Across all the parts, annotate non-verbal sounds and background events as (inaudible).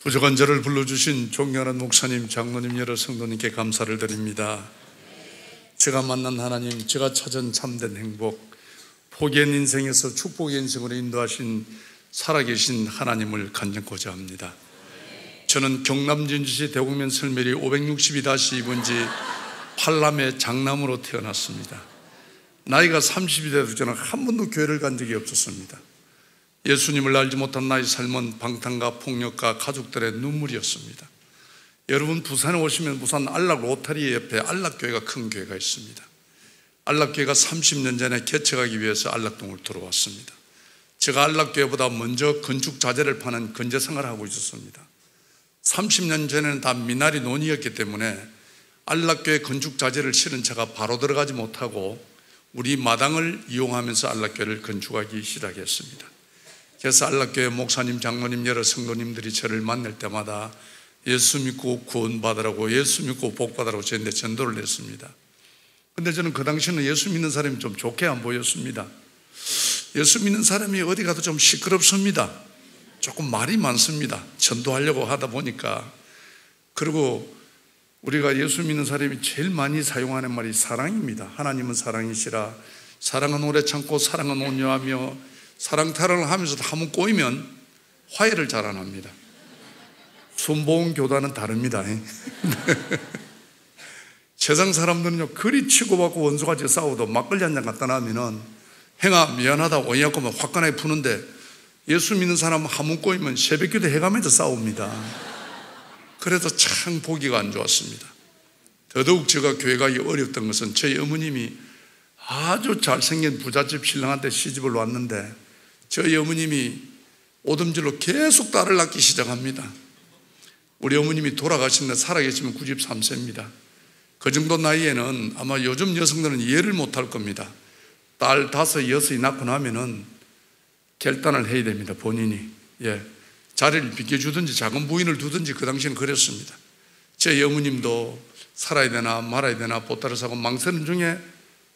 부족한 저를 불러주신 존경하는 목사님, 장로님, 여러 성도님께 감사를 드립니다. 제가 만난 하나님, 제가 찾은 참된 행복, 포기한 인생에서 축복의 인생으로 인도하신 살아계신 하나님을 간증고자 합니다. 저는 경남 진주시 대곡면 설매리 562-2번지 팔남의 장남으로 태어났습니다. 나이가 30이 돼도 저는 한 번도 교회를 간 적이 없었습니다. 예수님을 알지 못한 나의 삶은 방탕과 폭력과 가족들의 눈물이었습니다. 여러분 부산에 오시면 부산 안락 로타리 옆에 안락교회가 큰 교회가 있습니다. 안락교회가 30년 전에 개척하기 위해서 안락동을 들어왔습니다. 제가 안락교회보다 먼저 건축 자재를 파는 건재 생활을 하고 있었습니다. 30년 전에는 다 미나리 논이었기 때문에 안락교회 건축 자재를 실은 제가 바로 들어가지 못하고 우리 마당을 이용하면서 안락교회를 건축하기 시작했습니다. 그래서 안락교회 목사님, 장로님, 여러 성도님들이 저를 만날 때마다 예수 믿고 구원받으라고 예수 믿고 복받으라고 저한테 전도를 했습니다. 근데 저는 그 당시에는 예수 믿는 사람이 좀 좋게 안 보였습니다. 예수 믿는 사람이 어디 가도 좀 시끄럽습니다. 조금 말이 많습니다. 전도하려고 하다 보니까. 그리고 우리가 예수 믿는 사람이 제일 많이 사용하는 말이 사랑입니다. 하나님은 사랑이시라. 사랑은 오래 참고 사랑은 온유하며 사랑 타령을 하면서도 한번 꼬이면 화해를 잘 안 합니다. 순보은 교단은 다릅니다. (laughs) 세상 사람들은요, 그리 치고받고 원수같이 싸워도 막걸리 한 잔 갖다 놔면은 행아, 미안하다, 오냐고만 화끈하게 푸는데 예수 믿는 사람은 한번 꼬이면 새벽기도 해가면서 싸웁니다. 그래서 참 보기가 안 좋았습니다. 더더욱 제가 교회 가기 어렵던 것은 저희 어머님이 아주 잘생긴 부잣집 신랑한테 시집을 왔는데 저희 어머님이 오듬질로 계속 딸을 낳기 시작합니다. 우리 어머님이 돌아가신 날 살아계시면 93세입니다. 그 정도 나이에는 아마 요즘 여성들은 이해를 못할 겁니다. 딸 다섯, 여섯이 낳고 나면은 결단을 해야 됩니다. 본인이. 예. 자리를 비켜주든지 작은 부인을 두든지 그 당시에는 그랬습니다. 제 어머님도 살아야 되나 말아야 되나 보따리 사고 망설임 중에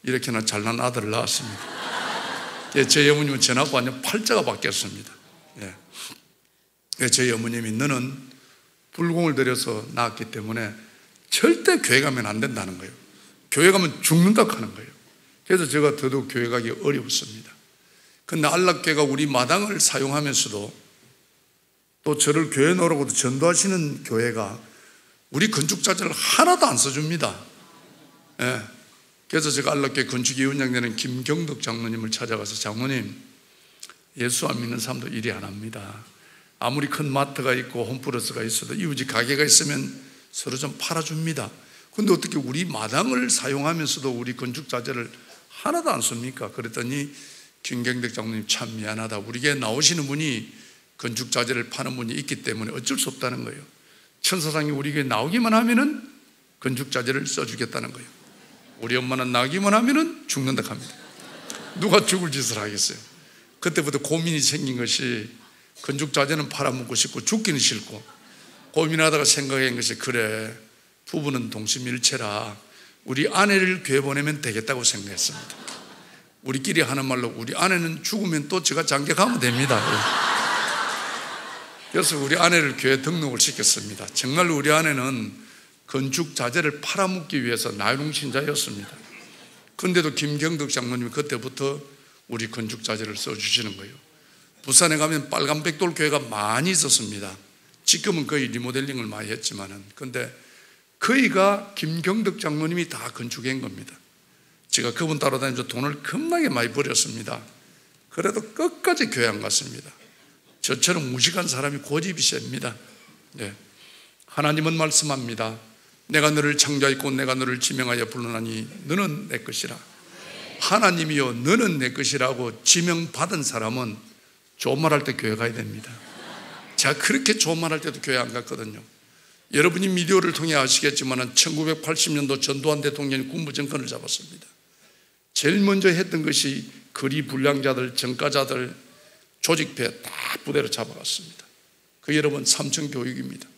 이렇게나 잘난 아들을 낳았습니다. 예, 제 어머님은 전하고 완전 팔자가 바뀌었습니다. 예. 예, 제 어머님이 너는 불공을 들여서 낳았기 때문에 절대 교회 가면 안 된다는 거예요. 교회 가면 죽는다 하는 거예요. 그래서 제가 더더욱 교회 가기 어려웠습니다. 근데 안락교가 우리 마당을 사용하면서도 또 저를 교회 노라고도 전도하시는 교회가 우리 건축자재를 하나도 안 써줍니다. 예. 그래서 제가 안락교 건축이 운영되는 김경덕 장로님을 찾아가서 장로님, 예수 안 믿는 사람도 일이 안 합니다. 아무리 큰 마트가 있고 홈플러스가 있어도 이웃이 가게가 있으면 서로 좀 팔아줍니다. 근데 어떻게 우리 마당을 사용하면서도 우리 건축 자재를 하나도 안 씁니까? 그랬더니 김경덕 장로님 참 미안하다. 우리 게 나오시는 분이 건축 자재를 파는 분이 있기 때문에 어쩔 수 없다는 거예요. 천사상이 우리 게 나오기만 하면은 건축 자재를 써주겠다는 거예요. 우리 엄마는 나기만 하면은 죽는다 합니다. 누가 죽을 짓을 하겠어요? 그때부터 고민이 생긴 것이 건축 자재는 팔아먹고 싶고 죽기는 싫고 고민하다가 생각한 것이 그래 부부는 동심일체라 우리 아내를 교회 보내면 되겠다고 생각했습니다. 우리끼리 하는 말로 우리 아내는 죽으면 또 제가 장격하면 됩니다. 그래서 우리 아내를 교회 등록을 시켰습니다. 정말 우리 아내는 건축 자재를 팔아먹기 위해서 나이롱 신자였습니다. 근데도 김경덕 장로님이 그때부터 우리 건축 자재를 써주시는 거예요. 부산에 가면 빨간 백돌 교회가 많이 있었습니다. 지금은 거의 리모델링을 많이 했지만은. 근데 거의가 김경덕 장로님이 다 건축한 겁니다. 제가 그분 따라다니면서 돈을 겁나게 많이 버렸습니다. 그래도 끝까지 교회 안 갔습니다. 저처럼 무식한 사람이 고집이 셉니다. 네. 하나님은 말씀합니다. 내가 너를 창조했고 내가 너를 지명하여 불러나니 너는 내 것이라. 하나님이요 너는 내 것이라고 지명받은 사람은 좋은 말 할 때 교회 가야 됩니다. 제가 그렇게 좋은 말 할 때도 교회 안 갔거든요. 여러분이 미디어를 통해 아시겠지만 1980년도 전두환 대통령이 군부 정권을 잡았습니다. 제일 먼저 했던 것이 거리 불량자들, 정가자들, 조직배 다 부대로 잡아갔습니다. 그 여러분 삼천 교육입니다.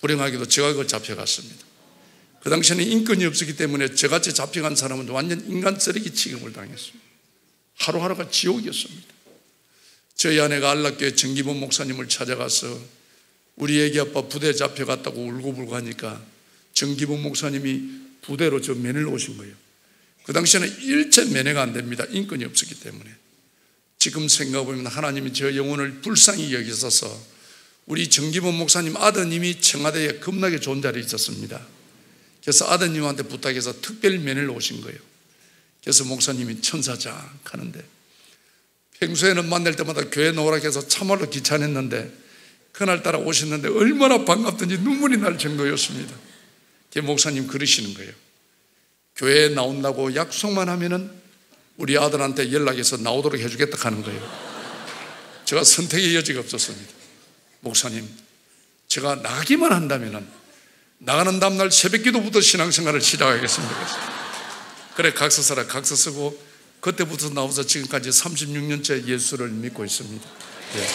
불행하게도 제가 그걸 잡혀갔습니다. 그 당시에는 인권이 없었기 때문에 저같이 잡혀간 사람은 완전 인간 쓰레기 취급을 당했습니다. 하루하루가 지옥이었습니다. 저희 아내가 안락교회 정기범 목사님을 찾아가서 우리 애기 아빠 부대 잡혀갔다고 울고불고 하니까 정기봉 목사님이 부대로 저 면회를 오신 거예요. 그 당시에는 일체 면회가 안 됩니다. 인권이 없었기 때문에. 지금 생각해보면 하나님이 저 영혼을 불쌍히 여기셔서 우리 정기범 목사님 아드님이 청와대에 겁나게 좋은 자리에 있었습니다. 그래서 아드님한테 부탁해서 특별 면회를 오신 거예요. 그래서 목사님이 천사장 하는데 평소에는 만날 때마다 교회 나오라 해서 참말로 귀찮았는데 그날따라 오셨는데 얼마나 반갑든지 눈물이 날 정도였습니다. 그 목사님 그러시는 거예요. 교회에 나온다고 약속만 하면은 우리 아들한테 연락해서 나오도록 해주겠다 하는 거예요. 제가 선택의 여지가 없었습니다. 목사님, 제가 나가기만 한다면은 나가는 다음날 새벽 기도부터 신앙생활을 시작하겠습니다. 그래, 각서 써라, 각서 쓰고 그때부터 나와서 지금까지 36년째 예수를 믿고 있습니다. 네.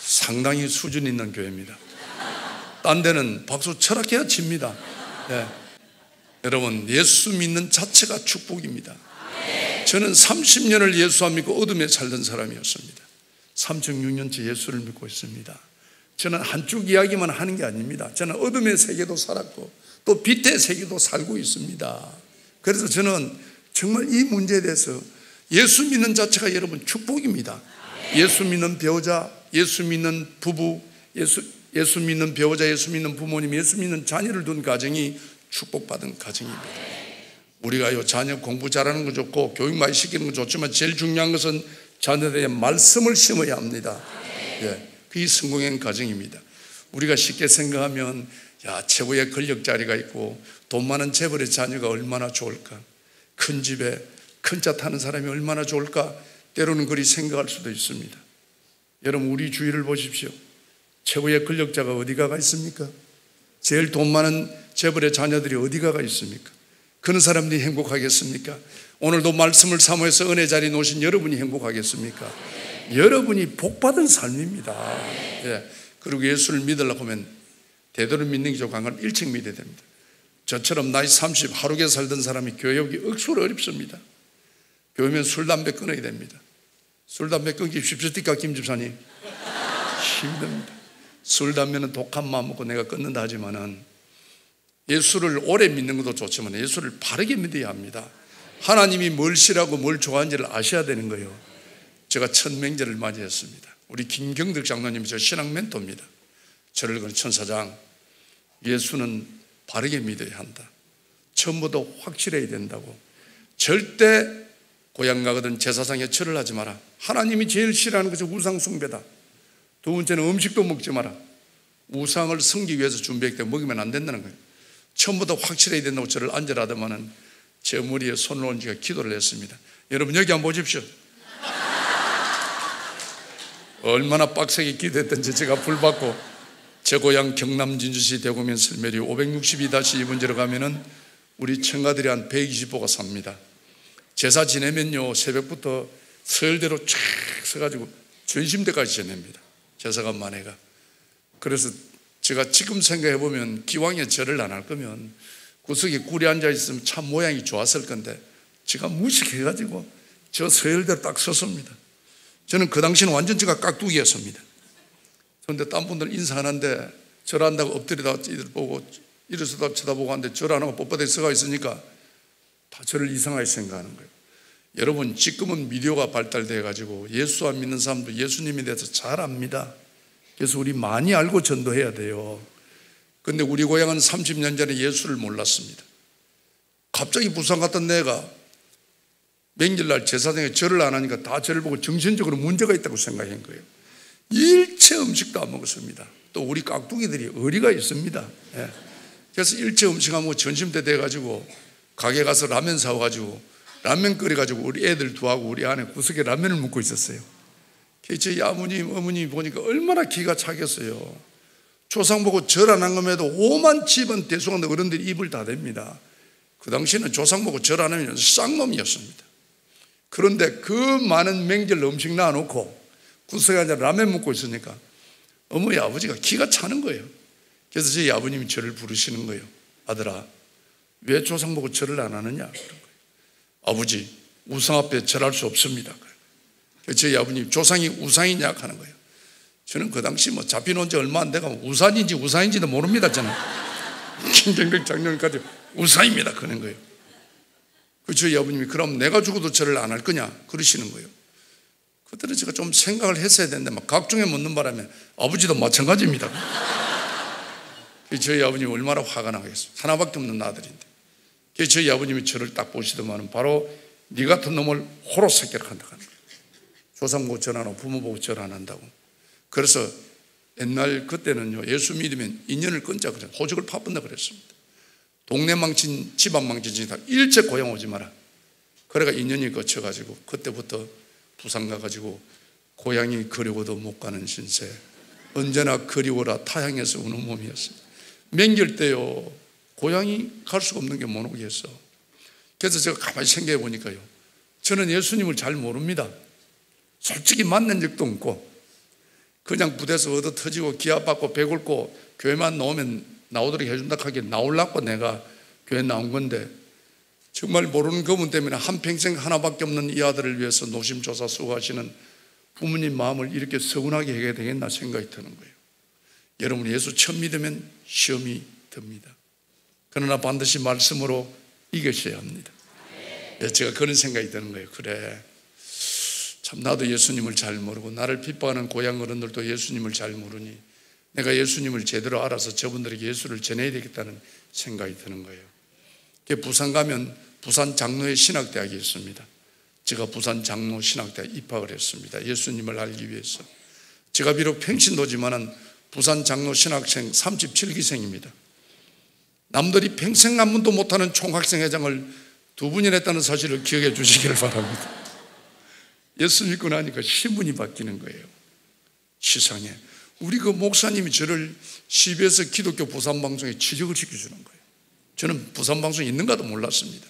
상당히 수준 있는 교회입니다. 딴 데는 박수 철학해야 칩니다. 네. 여러분, 예수 믿는 자체가 축복입니다. 저는 30년을 예수 안 믿고 어둠에 살던 사람이었습니다. 36년째 예수를 믿고 있습니다. 저는 한쪽 이야기만 하는 게 아닙니다. 저는 어둠의 세계도 살았고 또 빛의 세계도 살고 있습니다. 그래서 저는 정말 이 문제에 대해서 예수 믿는 자체가 여러분 축복입니다. 예수 믿는 배우자, 예수 믿는 부부, 예수, 예수 믿는 배우자, 예수 믿는 부모님, 예수 믿는 자녀를 둔 가정이 축복받은 가정입니다. 우리가 요, 자녀 공부 잘하는 거 좋고, 교육 많이 시키는 거 좋지만, 제일 중요한 것은 자녀들에게 말씀을 심어야 합니다. 예, 그게 성공한 가정입니다. 우리가 쉽게 생각하면, 야, 최고의 권력 자리가 있고, 돈 많은 재벌의 자녀가 얼마나 좋을까? 큰 집에 큰 차 타는 사람이 얼마나 좋을까? 때로는 그리 생각할 수도 있습니다. 여러분, 우리 주위를 보십시오. 최고의 권력자가 어디가가 있습니까? 제일 돈 많은 재벌의 자녀들이 어디가가 있습니까? 그런 사람들이 행복하겠습니까? 오늘도 말씀을 사모해서 은혜 자리에 놓으신 여러분이 행복하겠습니까? 여러분이 복받은 삶입니다. 예. 그리고 예수를 믿으려고 하면 대도를 믿는 게 좋고 한 일찍 믿어야 됩니다. 저처럼 나이 30 하루에 살던 사람이 교회 오기 억수로 어렵습니다. 교회면 술, 담배 끊어야 됩니다. 술, 담배 끊기 쉽습니까, 김 집사님? (laughs) 힘듭니다. 술, 담배는 독한 마음 먹고 내가 끊는다 하지만은 예수를 오래 믿는 것도 좋지만 예수를 바르게 믿어야 합니다. 하나님이 뭘 싫어하고 뭘 좋아하는지를 아셔야 되는 거예요. 제가 첫 맹제를 맞이했습니다. 우리 김경득 장로님이 저 신앙 멘토입니다. 저를 그런 천사장, 예수는 바르게 믿어야 한다. 처음부터 확실해야 된다고. 절대 고향 가거든 제사상에 절을 하지 마라. 하나님이 제일 싫어하는 것이 우상숭배다. 두 번째는 음식도 먹지 마라. 우상을 섬기 위해서 준비했기 때문에 먹으면 안 된다는 거예요. 처음부터 확실해야 된다고 저를 앉으라더만은 제 머리에 손을 얹은 제가 기도를 했습니다. 여러분 여기 한번 보십시오. 얼마나 빡세게 기도했던지 제가 불받고 제 고향 경남 진주시 대구면 설매리 562-2번지로 가면은 우리 청가들이 한 120호가 삽니다. 제사 지내면요 새벽부터 서열대로 쫙 서가지고 전심대까지 지냅니다. 제사가 만회가. 그래서 제가 지금 생각해 보면 기왕에 절을 안 할 거면 구석에 꿀이 앉아 있으면 참 모양이 좋았을 건데 제가 무식해 가지고 저 서열대로 딱 섰습니다. 저는 그 당시는 완전 제가 깍두기였습니다. 그런데 딴 분들 인사하는데 절한다고 엎드리다 이들 보고 일어서다 쳐다보고 하는데 절 안 하고 뻣뻣하게 서가 있으니까 다 저를 이상하게 생각하는 거예요. 여러분 지금은 미디어가 발달돼 가지고 예수 안 믿는 사람도 예수님에 대해서 잘 압니다. 그래서 우리 많이 알고 전도해야 돼요. 근데 우리 고향은 30년 전에 예수를 몰랐습니다. 갑자기 부산 갔던 내가 맹절날 제사장에 절을 안 하니까 다 저를 보고 정신적으로 문제가 있다고 생각한 거예요. 일체 음식도 안 먹었습니다. 또 우리 깍두기들이 어리가 있습니다. 예. 그래서 일체 음식 안 먹고 전심대 돼가지고 가게 가서 라면 사와가지고 라면 끓여가지고 우리 애들 두하고 우리 아내 구석에 라면을 먹고 있었어요. 저희 아버님, 어머니 보니까 얼마나 기가 차겠어요. 조상 보고 절 안 한 것에도 오만 집은 대수한 어른들이 입을 다 댑니다. 그 당시에는 조상 보고 절 안 하면 쌍놈이었습니다. 그런데 그 많은 맹절 음식 놔놓고 구석에 앉아 라면 먹고 있으니까 어머니 아버지가 기가 차는 거예요. 그래서 저희 아버님이 저를 부르시는 거예요. 아들아, 왜 조상 보고 절을 안 하느냐? 아버지, 우상 앞에 절할 수 없습니다. 저희 아버님 조상이 우상이냐 하는 거예요. 저는 그 당시 뭐 잡혀놓은 지 얼마 안 돼가 우산인지 우상인지도 모릅니다. 저는 (laughs) 김경백 장년까지 우상입니다. 그런 거예요. 그 저희 아버님이 그럼 내가 죽어도 절을 안할 거냐 그러시는 거예요. 그때는 제가 좀 생각을 했어야 되는데 막 각종에 묻는 바람에 아버지도 마찬가지입니다. (laughs) 저희 아버님이 얼마나 화가 나겠어요. 하나밖에 없는 아들인데. 저희 아버님이 저를 딱 보시더만은 바로 네 같은 놈을 호로 거예요. 조상 보고 절안 하고 부모 보고 절안 한다고. 그래서 옛날 그때는요 예수 믿으면 인연을 끊자 그래 호적을 파본다 그랬습니다. 동네 망친 집안 망친 다 일체 고향 오지 마라. 그래가 인연이 거쳐가지고 그때부터 부산 가가지고 고향이 그리워도 못 가는 신세. 언제나 그리워라 타향에서 우는 몸이었습니다. 맹결 때요 고향이 갈 수가 없는 게 모노겠어. 그래서 제가 가만히 생각해 보니까요. 저는 예수님을 잘 모릅니다. 솔직히 만난 적도 없고 그냥 부대에서 얻어 터지고 기합받고 배굴고 교회만 나오면 나오도록 해준다 하기에 나올라고 내가 교회 나온 건데 정말 모르는 그분 때문에 한평생 하나밖에 없는 이 아들을 위해서 노심조사 수고하시는 부모님 마음을 이렇게 서운하게 하게 되겠나 생각이 드는 거예요. 여러분 예수 처음 믿으면 시험이 듭니다. 그러나 반드시 말씀으로 이겨셔야 합니다. 네, 제가 그런 생각이 드는 거예요. 그래. 참 나도 예수님을 잘 모르고 나를 핍박하는 고향 어른들도 예수님을 잘 모르니 내가 예수님을 제대로 알아서 저분들에게 예수를 전해야 되겠다는 생각이 드는 거예요. 부산 가면 부산 장로의 신학대학이 있습니다. 제가 부산 장로 신학대학 입학을 했습니다. 예수님을 알기 위해서. 제가 비록 평신도지만은 부산 장로 신학생 37기생입니다. 남들이 평생 한 번도 못하는 총학생회장을 두 분이나 했다는 사실을 기억해 주시기를 바랍니다. 예수 믿고 나니까 신분이 바뀌는 거예요. 시상에. 우리 그 목사님이 저를 CBS 기독교 부산방송에 취직을 시켜주는 거예요. 저는 부산방송에 있는가도 몰랐습니다.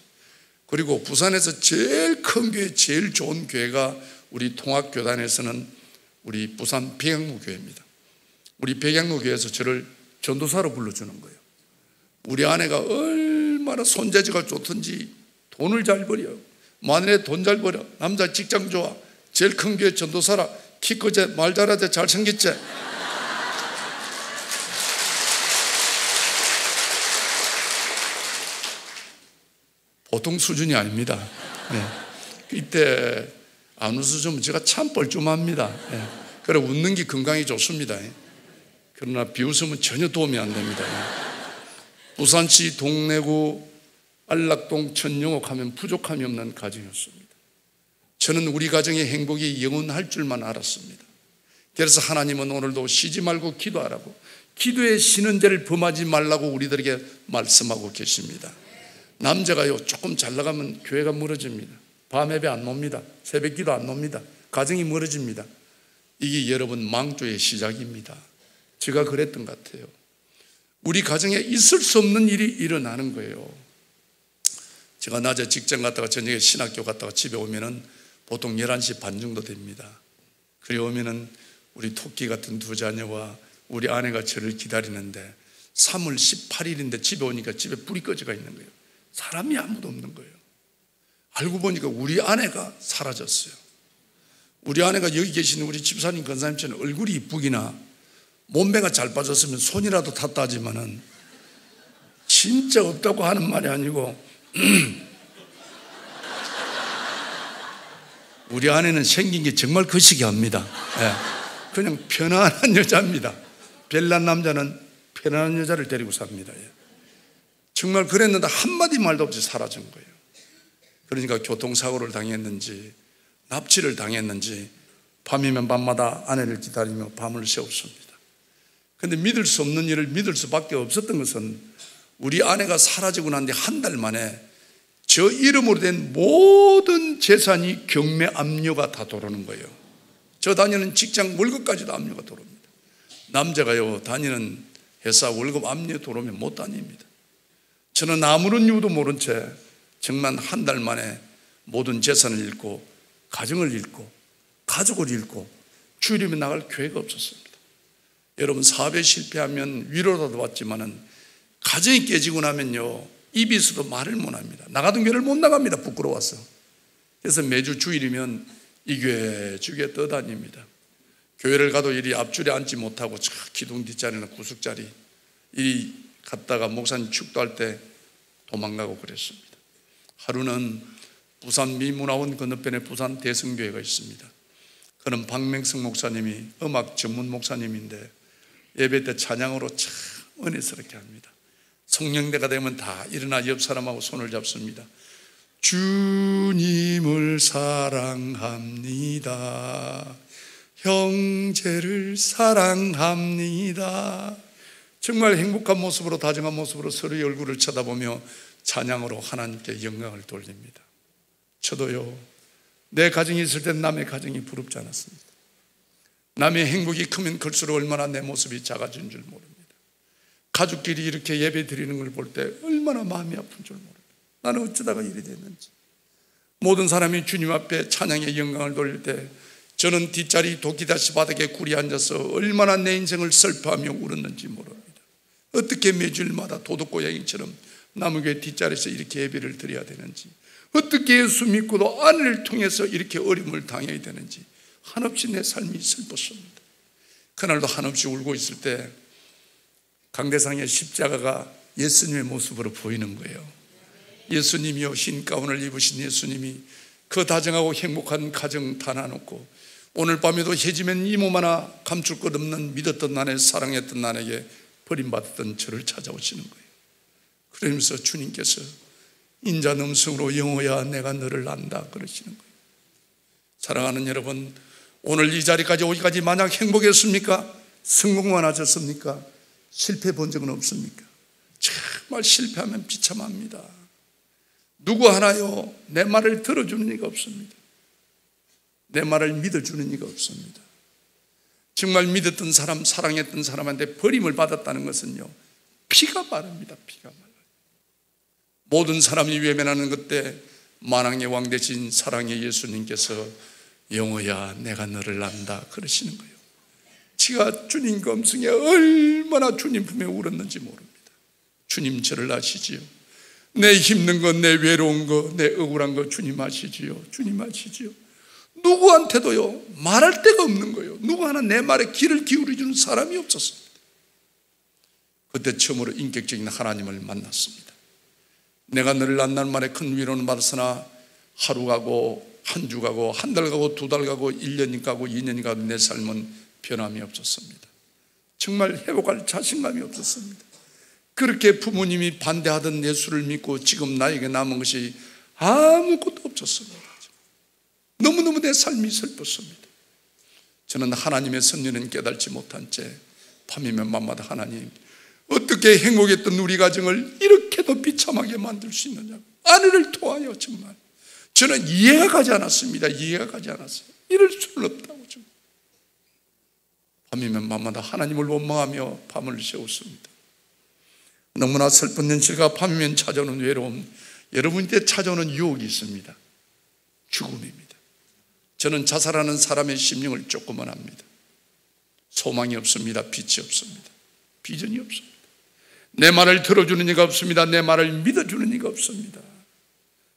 그리고 부산에서 제일 큰 교회, 제일 좋은 교회가 우리 통합교단에서는 우리 부산 백양무 교회입니다. 우리 백양무 교회에서 저를 전도사로 불러주는 거예요. 우리 아내가 얼마나 손재주가 좋든지 돈을 잘 벌여. 마늘에 돈 잘 벌여. 남자 직장 좋아. 제일 큰 교회 전도사라. 키 크제, 말 잘하제, 잘생겼제. 보통 수준이 아닙니다. 네. 이때 안 웃으시면 제가 참 뻘쭘합니다. 네. 그래 웃는 게 건강에 좋습니다. 그러나 비웃으면 전혀 도움이 안 됩니다. 부산시 동래구 안락동 천영옥 하면 부족함이 없는 가정이었습니다. 저는 우리 가정의 행복이 영원할 줄만 알았습니다. 그래서 하나님은 오늘도 쉬지 말고 기도하라고 기도에 쉬는 죄를 범하지 말라고 우리들에게 말씀하고 계십니다. 남자가요 조금 잘 나가면 교회가 멀어집니다. 밤 예배 안 놉니다. 새벽 기도 안 놉니다. 가정이 멀어집니다. 이게 여러분 망조의 시작입니다. 제가 그랬던 것 같아요. 우리 가정에 있을 수 없는 일이 일어나는 거예요. 제가 낮에 직장 갔다가 저녁에 신학교 갔다가 집에 오면은 보통 11시 반 정도 됩니다. 그래 오면은 우리 토끼 같은 두 자녀와 우리 아내가 저를 기다리는데 3월 18일인데 집에 오니까 집에 불이 꺼져가 있는 거예요. 사람이 아무도 없는 거예요. 알고 보니까 우리 아내가 사라졌어요. 우리 아내가 여기 계시는 우리 집사님 권사님처럼 얼굴이 이쁘기나 몸매가 잘 빠졌으면 손이라도 탔다 하지만은 진짜 없다고 하는 말이 아니고 (clears throat) 우리 아내는 생긴 게 정말 거시기 합니다. 예. 그냥 편안한 여자입니다. 별난 남자는 편안한 여자를 데리고 삽니다. 예. 정말 그랬는데 한마디 말도 없이 사라진 거예요. 그러니까 교통사고를 당했는지 납치를 당했는지 밤이면 밤마다 아내를 기다리며 밤을 새웠습니다. 근데 믿을 수 없는 일을 믿을 수밖에 없었던 것은 우리 아내가 사라지고 난 뒤 한 달 만에 저 이름으로 된 모든 재산이 경매 압류가 다 들어오는 거예요. 저 다니는 직장 월급까지도 압류가 들어옵니다. 남자가요, 다니는 회사 월급 압류 들어오면 못 다닙니다. 저는 아무런 이유도 모른 채 정말 한 달 만에 모든 재산을 잃고 가정을 잃고 가족을 잃고 주일이면 나갈 교회가 없었습니다. 여러분 사업에 실패하면 위로라도 받지만은 가정이 깨지고 나면요 입이 있어도 말을 못 합니다. 나가던 교회를 못 나갑니다. 부끄러워서. 그래서 매주 주일이면 이 교회 주교에 떠다닙니다. 교회를 가도 이리 앞줄에 앉지 못하고 저 기둥 뒷자리나 구석자리 이 갔다가 목사님 축도할 때 도망가고 그랬습니다. 하루는 부산 미문화원 건너편에 부산 대성교회가 있습니다. 그는 박맹성 목사님이 음악 전문 목사님인데 예배 때 찬양으로 참 은혜스럽게 합니다. 성령대가 되면 다 일어나 옆 사람하고 손을 잡습니다. 주님을 사랑합니다. 형제를 사랑합니다. 정말 행복한 모습으로 다정한 모습으로 서로의 얼굴을 쳐다보며 찬양으로 하나님께 영광을 돌립니다. 저도요, 내 가정이 있을 때 남의 가정이 부럽지 않았습니다. 남의 행복이 크면 클수록 얼마나 내 모습이 작아진 줄 모릅니다. 가족끼리 이렇게 예배 드리는 걸 볼 때 얼마나 마음이 아픈 줄 모릅니다. 나는 어쩌다가 이리 됐는지. 모든 사람이 주님 앞에 찬양의 영광을 돌릴 때 저는 뒷자리 도끼다시 바닥에 굴이 앉아서 얼마나 내 인생을 슬퍼하며 울었는지 모릅니다. 어떻게 매주일마다 도둑고양이처럼 나무교회 뒷자리에서 이렇게 예배를 드려야 되는지 어떻게 예수 믿고도 아내를 통해서 이렇게 어림을 당해야 되는지 한없이 내 삶이 슬펐습니다. 그날도 한없이 울고 있을 때 강대상의 십자가가 예수님의 모습으로 보이는 거예요. 예수님이요 흰 가운을 입으신 예수님이 그 다정하고 행복한 가정 다 나눴고 오늘 밤에도 해지면 이 몸 하나 감출 것 없는 믿었던 나에 사랑했던 나에게 버림받았던 저를 찾아오시는 거예요. 그러면서 주님께서 인자 넘성으로 영호야 내가 너를 안다 그러시는 거예요. 사랑하는 여러분 오늘 이 자리까지 오기까지 만약 행복했습니까? 성공만 하셨습니까? 실패 본 적은 없습니까? 정말 실패하면 비참합니다. 누구 하나요? 내 말을 들어주는 이가 없습니다. 내 말을 믿어주는 이가 없습니다. 정말 믿었던 사람, 사랑했던 사람한테 버림을 받았다는 것은요, 피가 마릅니다. 피가 말라요. 모든 사람이 외면하는 그때 만왕의 왕 대신 사랑의 예수님께서 영호야, 내가 너를 안다. 그러시는 거예요. 지가 주님 검승에 얼마나 주님 품에 울었는지 모릅니다. 주님 저를 아시지요. 내 힘든 것, 내 외로운 것, 내 억울한 것 주님 아시지요. 주님 아시지요. 누구한테도요, 말할 데가 없는 거예요. 누구 하나 내 말에 귀를 기울여주는 사람이 없었습니다. 그때 처음으로 인격적인 하나님을 만났습니다. 내가 너를 만난 말에 큰 위로는 받았으나 하루 가고 한 주 가고 한 달 가고 두 달 가고 1년 가고 2년 가도 내 삶은 변함이 없었습니다. 정말 회복할 자신감이 없었습니다. 그렇게 부모님이 반대하던 예수를 믿고 지금 나에게 남은 것이 아무것도 없었습니다. 너무너무 내 삶이 슬펐습니다. 저는 하나님의 섭리는 깨달지 못한 채 밤이면 밤마다 하나님 어떻게 행복했던 우리 가정을 이렇게도 비참하게 만들 수 있느냐 아내를 통하여 정말 저는 이해가 가지 않았습니다. 이해가 가지 않았어요. 이럴 수는 없다고 좀. 밤이면 밤마다 하나님을 원망하며 밤을 새웠습니다. 너무나 슬픈 현실과 밤이면 찾아오는 외로움, 여러분한테 찾아오는 유혹이 있습니다. 죽음입니다. 저는 자살하는 사람의 심령을 조금만 합니다. 소망이 없습니다. 빛이 없습니다. 비전이 없습니다. 내 말을 들어주는 이가 없습니다. 내 말을 믿어주는 이가 없습니다.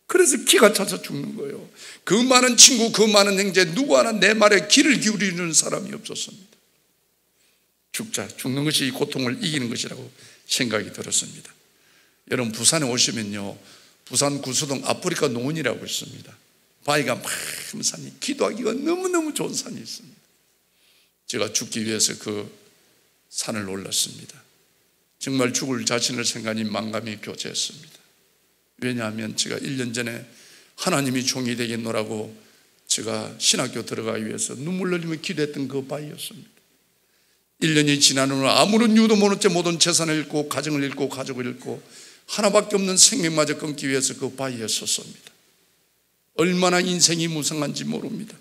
그래서 기가 차서 죽는 거예요. 그 많은 친구, 그 많은 형제, 누구 하나 내 말에 귀를 기울이는 사람이 없었습니다. 죽자, 죽는 것이 이 고통을 이기는 것이라고 생각이 들었습니다. 여러분, 부산에 오시면요, 부산 구수동 아프리카 농원이라고 있습니다. 바위가 많은 산이, 기도하기가 너무너무 좋은 산이 있습니다. 제가 죽기 위해서 그 산을 올랐습니다. 정말 죽을 자신을 생각하니 망감이 교제했습니다. 왜냐하면 제가 1년 전에 하나님이 종이 되겠노라고 제가 신학교 들어가기 위해서 눈물 흘리며 기도했던 그 바위였습니다. 1년이 지난 후 아무런 이유도 모른 채 모든 재산을 잃고 가정을 잃고 가족을 잃고 하나밖에 없는 생명마저 끊기 위해서 그 바위에 섰습니다. 얼마나 인생이 무성한지 모릅니다.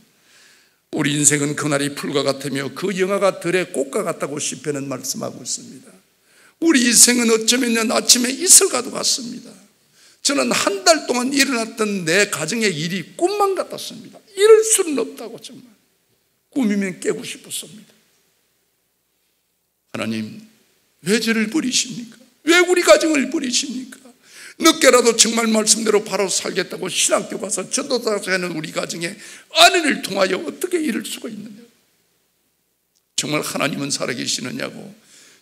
우리 인생은 그날이 풀과 같으며 그 영화가 들의 꽃과 같다고 시편은 말씀하고 있습니다. 우리 인생은 어쩌면 아침에 이슬과도 같습니다. 저는 한 달 동안 일어났던 내 가정의 일이 꿈만 같았습니다. 이럴 수는 없다고 정말. 꿈이면 깨고 싶었습니다. 하나님, 왜 저를 버리십니까? 왜 우리 가정을 버리십니까? 늦게라도 정말 말씀대로 바로 살겠다고 신학교 가서 전도사하는 우리 가정에 아내를 통하여 어떻게 이룰 수가 있느냐? 정말 하나님은 살아계시느냐고,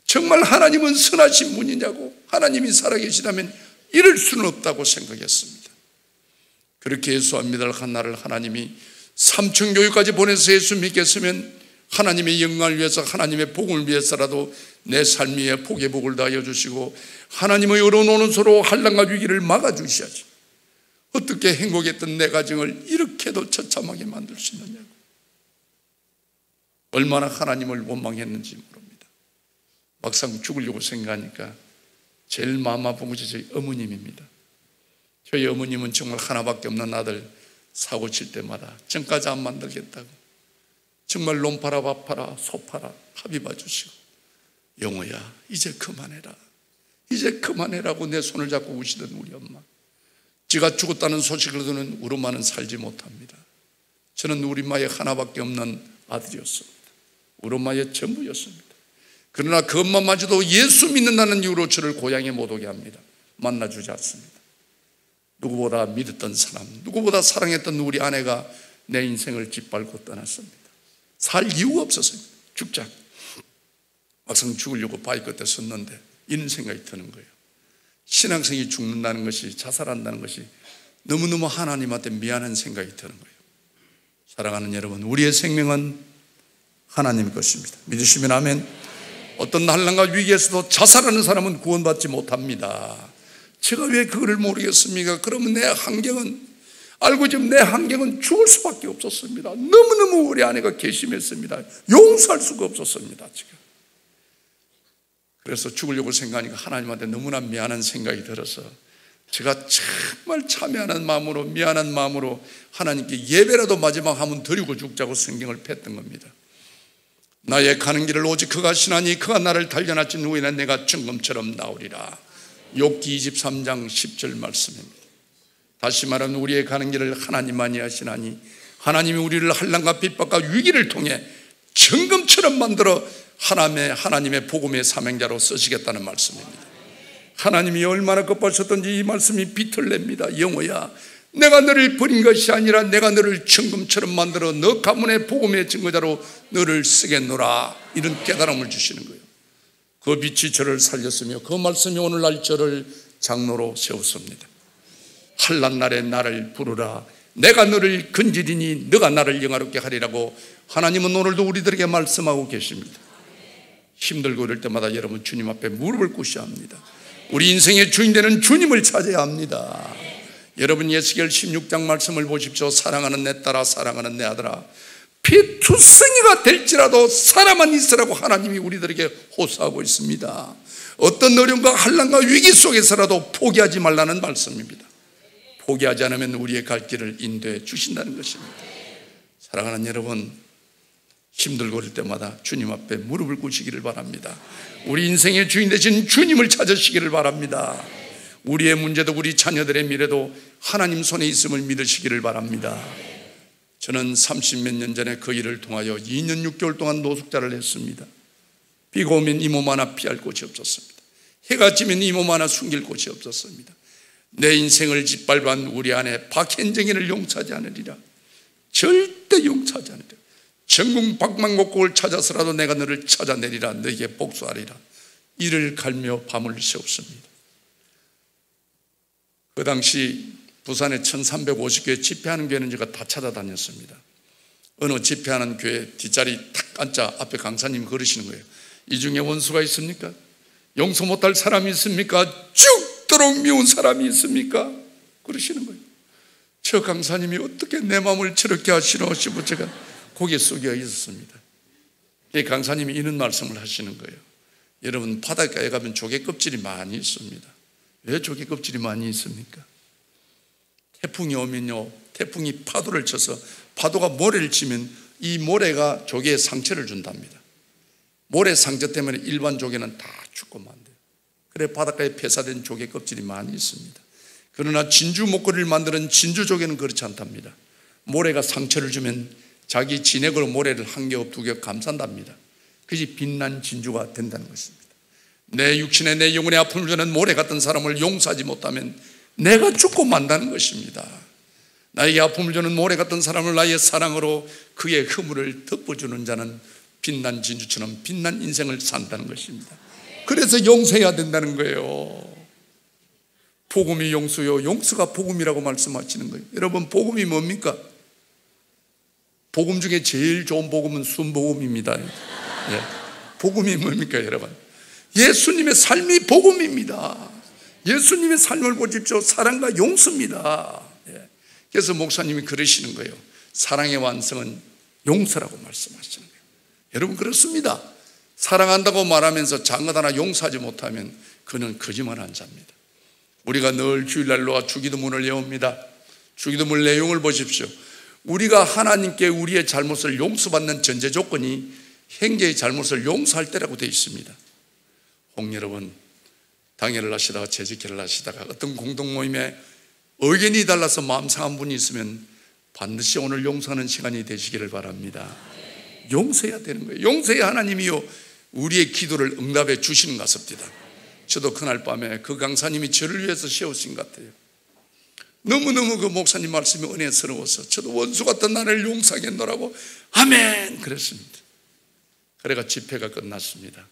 정말 하나님은 선하신 분이냐고, 하나님이 살아계시다면 이럴 수는 없다고 생각했습니다. 그렇게 예수와 믿을 날을 하나님이 삼층교육까지 보내서 예수 믿겠으면 하나님의 영광을 위해서 하나님의 복을 위해서라도 내삶 위에 복의 복을 다하여 주시고 하나님의 어려운 오른손으로 한란과 위기를 막아 주셔야지. 어떻게 행복했던 내 가정을 이렇게도 처참하게 만들 수 있느냐고. 얼마나 하나님을 원망했는지 모릅니다. 막상 죽으려고 생각하니까 제일 마음 아픈 것이 저희 어머님입니다. 저희 어머님은 정말 하나밖에 없는 아들 사고 칠 때마다 전까지 안 만들겠다고 정말 놈 팔아 밥 팔아 소 팔아 합의 봐 주시고 영호야 이제 그만해라. 이제 그만해라고 내 손을 잡고 우시던 우리 엄마. 제가 죽었다는 소식을 듣는 우리 엄마는 살지 못합니다. 저는 우리 엄마의 하나밖에 없는 아들이었습니다. 우리 엄마의 전부였습니다. 그러나 그 엄마마저도 예수 믿는다는 이유로 저를 고향에 못 오게 합니다. 만나주지 않습니다. 누구보다 믿었던 사람, 누구보다 사랑했던 우리 아내가 내 인생을 짓밟고 떠났습니다. 살 이유가 없었어요. 죽자. 막상 죽으려고 바위 끝에 섰는데 이런 생각이 드는 거예요. 신앙생이 죽는다는 것이 자살한다는 것이 너무너무 하나님한테 미안한 생각이 드는 거예요. 사랑하는 여러분, 우리의 생명은 하나님 것입니다. 믿으시면 아멘. 어떤 난란과 위기에서도 자살하는 사람은 구원받지 못합니다. 제가 왜 그거를 모르겠습니까? 그러면 내 환경은 알고 지금 내 환경은 죽을 수밖에 없었습니다. 너무너무 우리 아내가 괘씸했습니다. 용서할 수가 없었습니다. 지금. 그래서 죽으려고 생각하니까 하나님한테 너무나 미안한 생각이 들어서 제가 정말 참여하는 마음으로 미안한 마음으로 하나님께 예배라도 마지막 한번 드리고 죽자고 성경을 팼던 겁니다. 나의 가는 길을 오직 그가 신하니 그가 나를 달려놨지 누구이나 내가 증금처럼 나오리라. 욥기 23장 10절 말씀입니다. 다시 말하면 우리의 가는 길을 하나님만이 하시나니 하나님이 우리를 한란과 핍박과 위기를 통해 정금처럼 만들어 하나님의 하나님의 복음의 사명자로 쓰시겠다는 말씀입니다. 하나님이 얼마나 급하셨던지 이 말씀이 비틀냅니다. 영호야, 내가 너를 버린 것이 아니라 내가 너를 정금처럼 만들어 너 가문의 복음의 증거자로 너를 쓰겠노라. 이런 깨달음을 주시는 거예요. 그 빛이 저를 살렸으며 그 말씀이 오늘날 저를 장로로 세웠습니다. 한란 날에 나를 부르라. 내가 너를 건지리니 너가 나를 영화롭게 하리라고 하나님은 오늘도 우리들에게 말씀하고 계십니다. 힘들고 이럴 때마다 여러분 주님 앞에 무릎을 꿇셔야 합니다. 우리 인생의 주인 되는 주님을 찾아야 합니다. 여러분 예수결 16장 말씀을 보십시오. 사랑하는 내 딸아 사랑하는 내 아들아 피투성이가 될지라도 살아만 있으라고 하나님이 우리들에게 호소하고 있습니다. 어떤 어려움과 한란과 위기 속에서라도 포기하지 말라는 말씀입니다. 포기하지 않으면 우리의 갈 길을 인도해 주신다는 것입니다. 사랑하는 여러분, 힘들고 그럴 때마다 주님 앞에 무릎을 꿇시기를 바랍니다. 우리 인생의 주인 되신 주님을 찾으시기를 바랍니다. 우리의 문제도 우리 자녀들의 미래도 하나님 손에 있음을 믿으시기를 바랍니다. 저는 30몇 년 전에 그 일을 통하여 2년 6개월 동안 노숙자를 했습니다. 비가 오면 이 몸 하나 피할 곳이 없었습니다. 해가 지면 이 몸 하나 숨길 곳이 없었습니다. 내 인생을 짓밟은 우리 아내 박현정이를 용서하지 않으리라. 절대 용서하지 않으리라. 전국 박망곡곡을 찾아서라도 내가 너를 찾아내리라. 너에게 복수하리라. 이를 갈며 밤을 새웠습니다. 그 당시 부산에 1350교회 집회하는 교회는 제가 다 찾아다녔습니다. 어느 집회하는 교회 뒷자리 탁 앉자 앞에 강사님 걸으시는 거예요. 이 중에 원수가 있습니까? 용서 못할 사람이 있습니까? 죽도록 미운 사람이 있습니까? 그러시는 거예요. 저 강사님이 어떻게 내 마음을 저렇게 하시노 싶어 제가 고개 숙여 있었습니다. 이 강사님이 이런 말씀을 하시는 거예요. 여러분 바닷가에 가면 조개 껍질이 많이 있습니다. 왜 조개 껍질이 많이 있습니까? 태풍이 오면요, 태풍이 파도를 쳐서 파도가 모래를 치면 이 모래가 조개에 상처를 준답니다. 모래 상처 때문에 일반 조개는 다 죽고 만돼요. 그래 바닷가에 폐사된 조개 껍질이 많이 있습니다. 그러나 진주 목걸이를 만드는 진주 조개는 그렇지 않답니다. 모래가 상처를 주면 자기 진액으로 모래를 한 겹, 두 겹 감싼답니다. 그것이 빛난 진주가 된다는 것입니다. 내 육신에 내 영혼에 아픔을 주는 모래 같은 사람을 용서하지 못하면 내가 죽고 만다는 것입니다. 나에게 아픔을 주는 모래 같은 사람을 나의 사랑으로 그의 허물을 덮어주는 자는 빛난 진주처럼 빛난 인생을 산다는 것입니다. 그래서 용서해야 된다는 거예요. 복음이 용수요. 용서가 복음이라고 말씀하시는 거예요. 여러분, 복음이 뭡니까? 복음 중에 제일 좋은 복음은 순복음입니다. 예. 복음이 뭡니까, 여러분? 예수님의 삶이 복음입니다. 예수님의 삶을 보십시오. 사랑과 용서입니다. 예. 그래서 목사님이 그러시는 거예요. 사랑의 완성은 용서라고 말씀하시는 거예요. 여러분, 그렇습니다. 사랑한다고 말하면서 장것 하나 용서하지 못하면 그는 거짓말한 자입니다. 우리가 늘 주일날로 주기도문을 외웁니다. 주기도문 내용을 보십시오. 우리가 하나님께 우리의 잘못을 용서받는 전제 조건이 행제의 잘못을 용서할 때라고 되어 있습니다. 홍 여러분, 당회를 하시다가 재직회를 하시다가 어떤 공동 모임에 의견이 달라서 마음 상한 분이 있으면 반드시 오늘 용서하는 시간이 되시기를 바랍니다. 용서해야 되는 거예요. 용서해야 하나님이요 우리의 기도를 응답해 주시는 것 같습니다. 저도 그날 밤에 그 강사님이 저를 위해서 세우신 것 같아요. 너무너무 그 목사님 말씀이 은혜스러워서 저도 원수 같은 나를 용서하겠노라고 아멘 그랬습니다. 그래가 집회가 끝났습니다.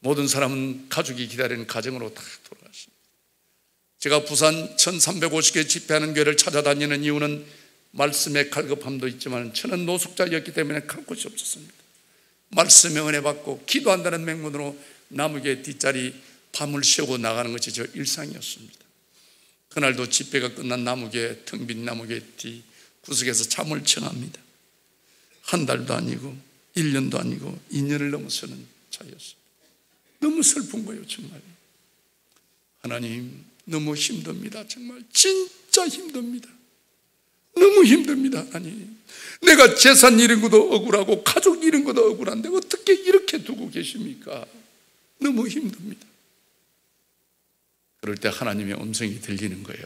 모든 사람은 가족이 기다리는 가정으로 다 돌아갔습니다. 제가 부산 1350개 집회하는 교회를 찾아다니는 이유는 말씀의 갈급함도 있지만 저는 노숙자였기 때문에 갈 곳이 없었습니다. 말씀의 은혜 받고 기도한다는 맹문으로 나무의 뒷자리 밤을 새고 나가는 것이 저 일상이었습니다. 그날도 집회가 끝난 나무계, 텅빈 나무계 뒤 구석에서 잠을 청합니다. 한 달도 아니고 1년도 아니고 2년을 넘어서는 차이였습니다. 너무 슬픈 거예요, 정말. 하나님, 너무 힘듭니다. 정말 진짜 힘듭니다. 힘듭니다, 하나님. 내가 재산 잃은 것도 억울하고 가족 잃은 것도 억울한데 어떻게 이렇게 두고 계십니까? 너무 힘듭니다. 그럴 때 하나님의 음성이 들리는 거예요.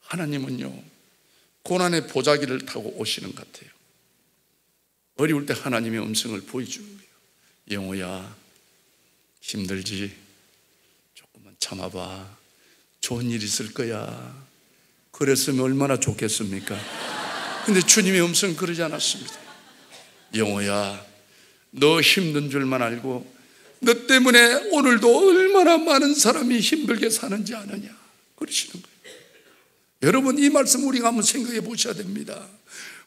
하나님은요, 고난의 보자기를 타고 오시는 것 같아요. 어려울 때 하나님의 음성을 보여주는 거예요. 영호야, 힘들지? 조금만 참아봐. 좋은 일 있을 거야. 그랬으면 얼마나 좋겠습니까? 근데 주님의 음성은 그러지 않았습니다. 영호야, 너 힘든 줄만 알고 너 때문에 오늘도 얼마나 많은 사람이 힘들게 사는지 아느냐. 그러시는 거예요. 여러분, 이 말씀 우리가 한번 생각해 보셔야 됩니다.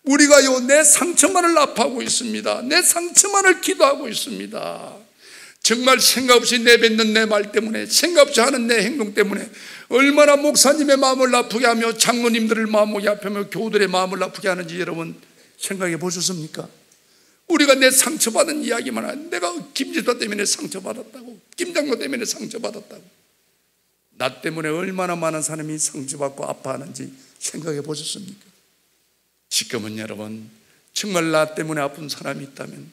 우리가요, 내 상처만을 아파하고 있습니다. 내 상처만을 기도하고 있습니다. 정말 생각 없이 내뱉는 내 말 때문에, 생각 없이 하는 내 행동 때문에 얼마나 목사님의 마음을 아프게 하며 장로님들을 마음을 아프게 하며 교우들의 마음을 아프게 하는지 여러분 생각해 보셨습니까? 우리가 내 상처받은 이야기만 하는 내가 김지도 때문에 상처받았다고 김장로 때문에 상처받았다고 나 때문에 얼마나 많은 사람이 상처받고 아파하는지 생각해 보셨습니까? 지금은 여러분 정말 나 때문에 아픈 사람이 있다면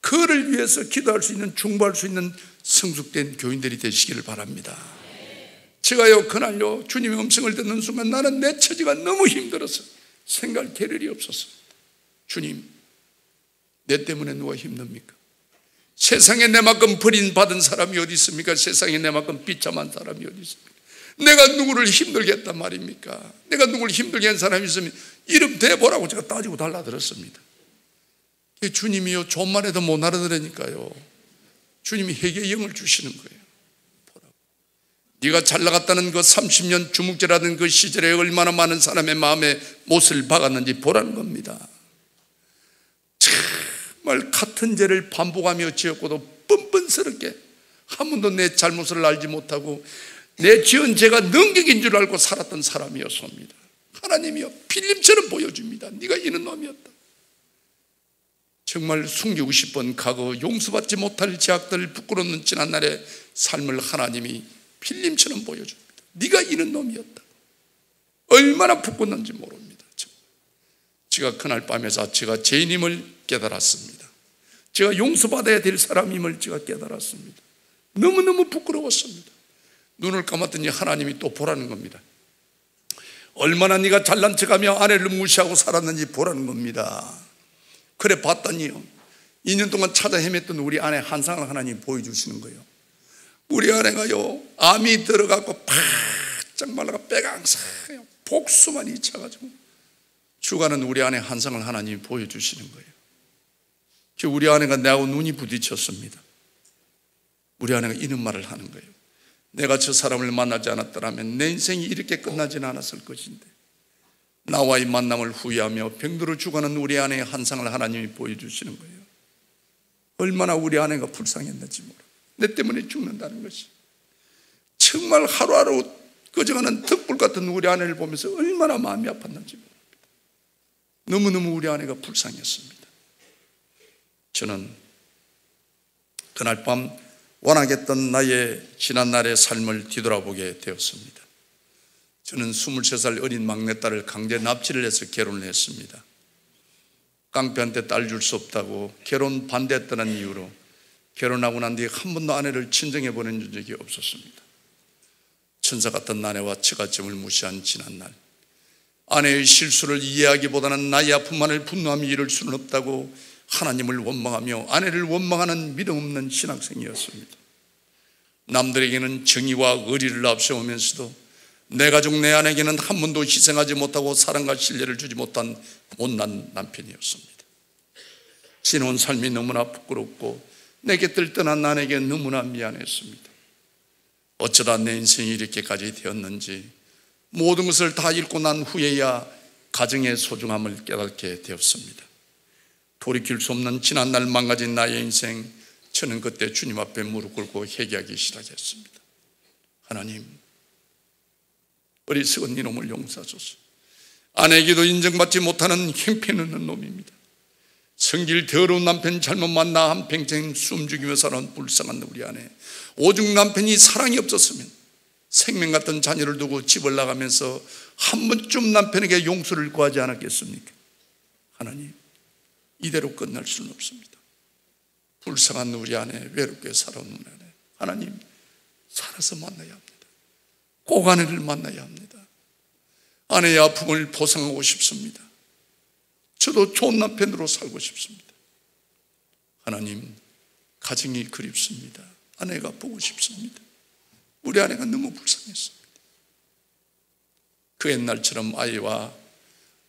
그를 위해서 기도할 수 있는 중보할 수 있는 성숙된 교인들이 되시기를 바랍니다 제가요 그날요 주님의 음성을 듣는 순간 나는 내 처지가 너무 힘들어서 생각할 겨를이 없었어 주님 내 때문에 누가 힘듭니까? 세상에 내만큼 버림받은 사람이 어디 있습니까? 세상에 내만큼 비참한 사람이 어디 있습니까? 내가 누구를 힘들게 했단 말입니까? 내가 누구를 힘들게 한 사람이 있으면 이름 대보라고 제가 따지고 달라들었습니다. 주님이요, 존만 해도 못 알아들으니까요. 주님이 회개의 영을 주시는 거예요. 네가 잘 나갔다는 그 30년 주묵제라는 그 시절에 얼마나 많은 사람의 마음에 못을 박았는지 보라는 겁니다. 정말 같은 죄를 반복하며 지었고도 뻔뻔스럽게 한 번도 내 잘못을 알지 못하고 내 지은 죄가 능력인 줄 알고 살았던 사람이었습니다. 하나님이여 필름처럼 보여줍니다. 네가 이는 놈이었다. 정말 숨기고 싶은 과거 용서받지 못할 죄악들 부끄러운 지난 날의 삶을 하나님이 필름처럼 보여줍니다. 네가 이는 놈이었다. 얼마나 부끄러운지 모릅니다. 제가 그날 밤에서 제가 죄인임을 깨달았습니다. 제가 용서받아야 될 사람임을 제가 깨달았습니다. 너무너무 부끄러웠습니다. 눈을 감았더니 하나님이 또 보라는 겁니다. 얼마나 네가 잘난 척하며 아내를 무시하고 살았는지 보라는 겁니다. 그래 봤더니요. 2년 동안 찾아 헤맸던 우리 아내 한상을 하나님 보여주시는 거예요. 우리 아내가요, 암이 들어가고 바짝 말라가 빼가 항상 복수만 이차가지고 주가는 우리 아내 한상을 하나님이 보여주시는 거예요. 우리 아내가 내하고 눈이 부딪혔습니다. 우리 아내가 이런 말을 하는 거예요. 내가 저 사람을 만나지 않았더라면 내 인생이 이렇게 끝나지는 않았을 것인데 나와의 만남을 후회하며 병들어 죽어가는 우리 아내의 한상을 하나님이 보여주시는 거예요. 얼마나 우리 아내가 불쌍했는지 몰라. 내 때문에 죽는다는 것이. 정말 하루하루 꺼져가는 덕불 같은 우리 아내를 보면서 얼마나 마음이 아팠는지 모릅니다. 너무너무 우리 아내가 불쌍했습니다. 저는 그날 밤 원하겠던 나의 지난날의 삶을 뒤돌아보게 되었습니다. 저는 23살 어린 막내딸을 강제 납치를 해서 결혼을 했습니다. 깡패한테 딸 줄 수 없다고 결혼 반대했다는 이유로 결혼하고 난 뒤에 한 번도 아내를 친정해 보낸 적이 없었습니다. 천사 같은 아내와 처가점을 무시한 지난 날 아내의 실수를 이해하기보다는 나의 아픔만을 분노하며 이룰 수는 없다고 하나님을 원망하며 아내를 원망하는 믿음 없는 신학생이었습니다. 남들에게는 정의와 의리를 앞세우면서도 내 가족 내 아내에게는 한 번도 희생하지 못하고 사랑과 신뢰를 주지 못한 못난 남편이었습니다. 지놓은 삶이 너무나 부끄럽고 내 곁을 떠난 아내에게 너무나 미안했습니다. 어쩌다 내 인생이 이렇게까지 되었는지 모든 것을 다 잃고 난 후에야 가정의 소중함을 깨닫게 되었습니다. 돌이킬 수 없는 지난날 망가진 나의 인생, 저는 그때 주님 앞에 무릎 꿇고 회개하기 시작했습니다. 하나님, 어리석은 이놈을 용서하소서. 아내에게도 인정받지 못하는 형편없는 놈입니다. 성질 더러운 남편 잘못 만나 한평생 숨죽이며 살아온 불쌍한 우리 아내. 오죽 남편이 사랑이 없었으면 생명 같은 자녀를 두고 집을 나가면서 한 번쯤 남편에게 용서를 구하지 않았겠습니까? 하나님, 이대로 끝날 수는 없습니다. 불쌍한 우리 아내, 외롭게 살아온 우리 아내. 하나님, 살아서 만나야 합니다. 꼭 아내를 만나야 합니다. 아내의 아픔을 보상하고 싶습니다. 저도 좋은 남편으로 살고 싶습니다. 하나님, 가정이 그립습니다. 아내가 보고 싶습니다. 우리 아내가 너무 불쌍했습니다. 그 옛날처럼 아이와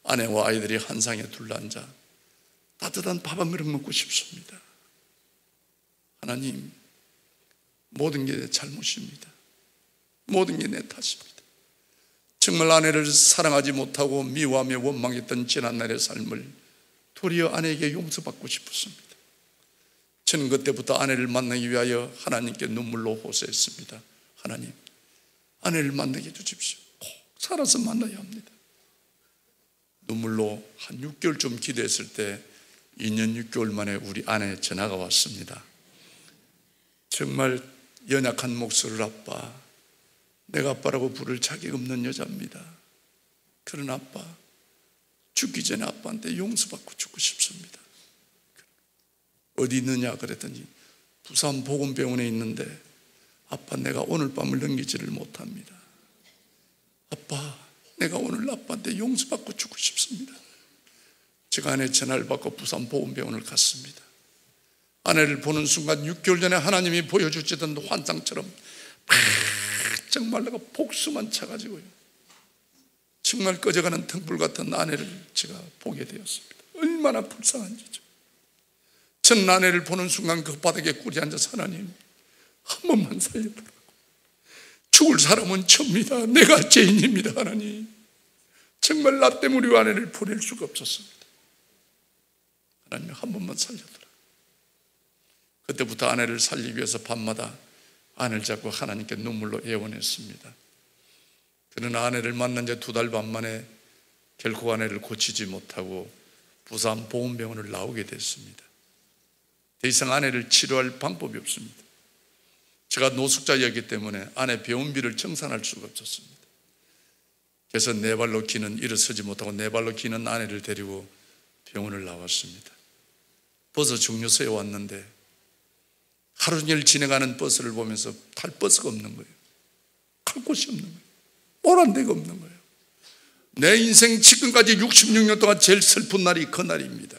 아내와 아이들이 한 상에 둘러앉아 따뜻한 밥 한 그릇 먹고 싶습니다. 하나님, 모든 게 내 잘못입니다. 모든 게 내 탓입니다. 정말 아내를 사랑하지 못하고 미워하며 원망했던 지난날의 삶을 도리어 아내에게 용서받고 싶었습니다. 저는 그때부터 아내를 만나기 위하여 하나님께 눈물로 호소했습니다. 하나님, 아내를 만나게 해주십시오. 꼭 살아서 만나야 합니다. 눈물로 한 6개월쯤 기도했을 때 2년 6개월 만에 우리 아내 전화가 왔습니다. 정말 연약한 목소리를 아빠, 내가 아빠라고 부를 자격 없는 여자입니다. 그런 아빠, 죽기 전에 아빠한테 용서받고 죽고 싶습니다. 어디 있느냐 그랬더니 부산 보건병원에 있는데 아빠 내가 오늘 밤을 넘기지를 못합니다. 아빠 내가 오늘 아빠한테 용서받고 죽고 싶습니다. 제가 아내 전화를 받고 부산 보건병원을 갔습니다. 아내를 보는 순간 6개월 전에 하나님이 보여주시던 환상처럼 정말 내가 복수만 차가지고요. 정말 꺼져가는 등불 같은 아내를 제가 보게 되었습니다. 얼마나 불쌍한지죠. 전 아내를 보는 순간 그 바닥에 꿇이 앉아서 하나님 한 번만 살려달라고. 죽을 사람은 접니다. 내가 죄인입니다, 하나님. 정말 나 때문에 우리 아내를 보낼 수가 없었습니다. 하나님 한 번만 살려달라. 그때부터 아내를 살리기 위해서 밤마다 아내를 잡고 하나님께 눈물로 애원했습니다. 그러나 아내를 만난 지 두 달 반 만에 결코 아내를 고치지 못하고 부산 보건병원을 나오게 됐습니다. 더 이상 아내를 치료할 방법이 없습니다. 제가 노숙자였기 때문에 아내 병원비를 청산할 수가 없었습니다. 그래서 네 발로 기는 일어서지 못하고 네 발로 기는 아내를 데리고 병원을 나왔습니다. 버스 중류소에 왔는데 하루 종일 지나가는 버스를 보면서 탈 버스가 없는 거예요. 갈 곳이 없는 거예요. 오란 데가 없는 거예요. 내 인생 지금까지 66년 동안 제일 슬픈 날이 그 날입니다.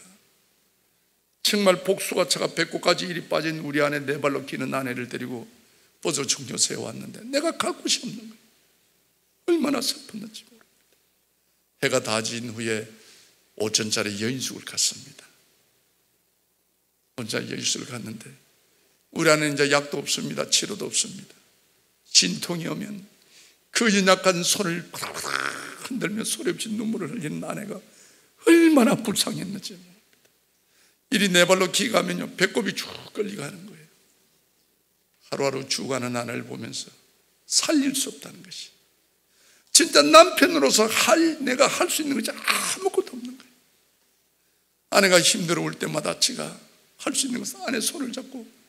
정말 복수가 차가 배꼽까지 이리 빠진 우리 아내 네 발로 기는 아내를 데리고 보조 종료소에 왔는데 내가 갈 곳이 없는 거예요. 얼마나 슬펐는지 모릅니다. 해가 다 진 후에 5천짜리 여인숙을 갔습니다. 혼자 여인숙을 갔는데 우리 안에 이제 약도 없습니다. 치료도 없습니다. 진통이 오면 그 연약한 손을 바닥바닥 흔들며 소리 없이 눈물을 흘리는 아내가 얼마나 불쌍했는지 모릅니다. 이리 네 발로 기가면요 배꼽이 쭉 끌리가는 거예요. 하루하루 죽어가는 아내를 보면서 살릴 수 없다는 것이 진짜 남편으로서 할 내가 할 수 있는 것이 아무것도 없는 거예요. 아내가 힘들어 올 때마다 제가 할 수 있는 것은 아내 손을 잡고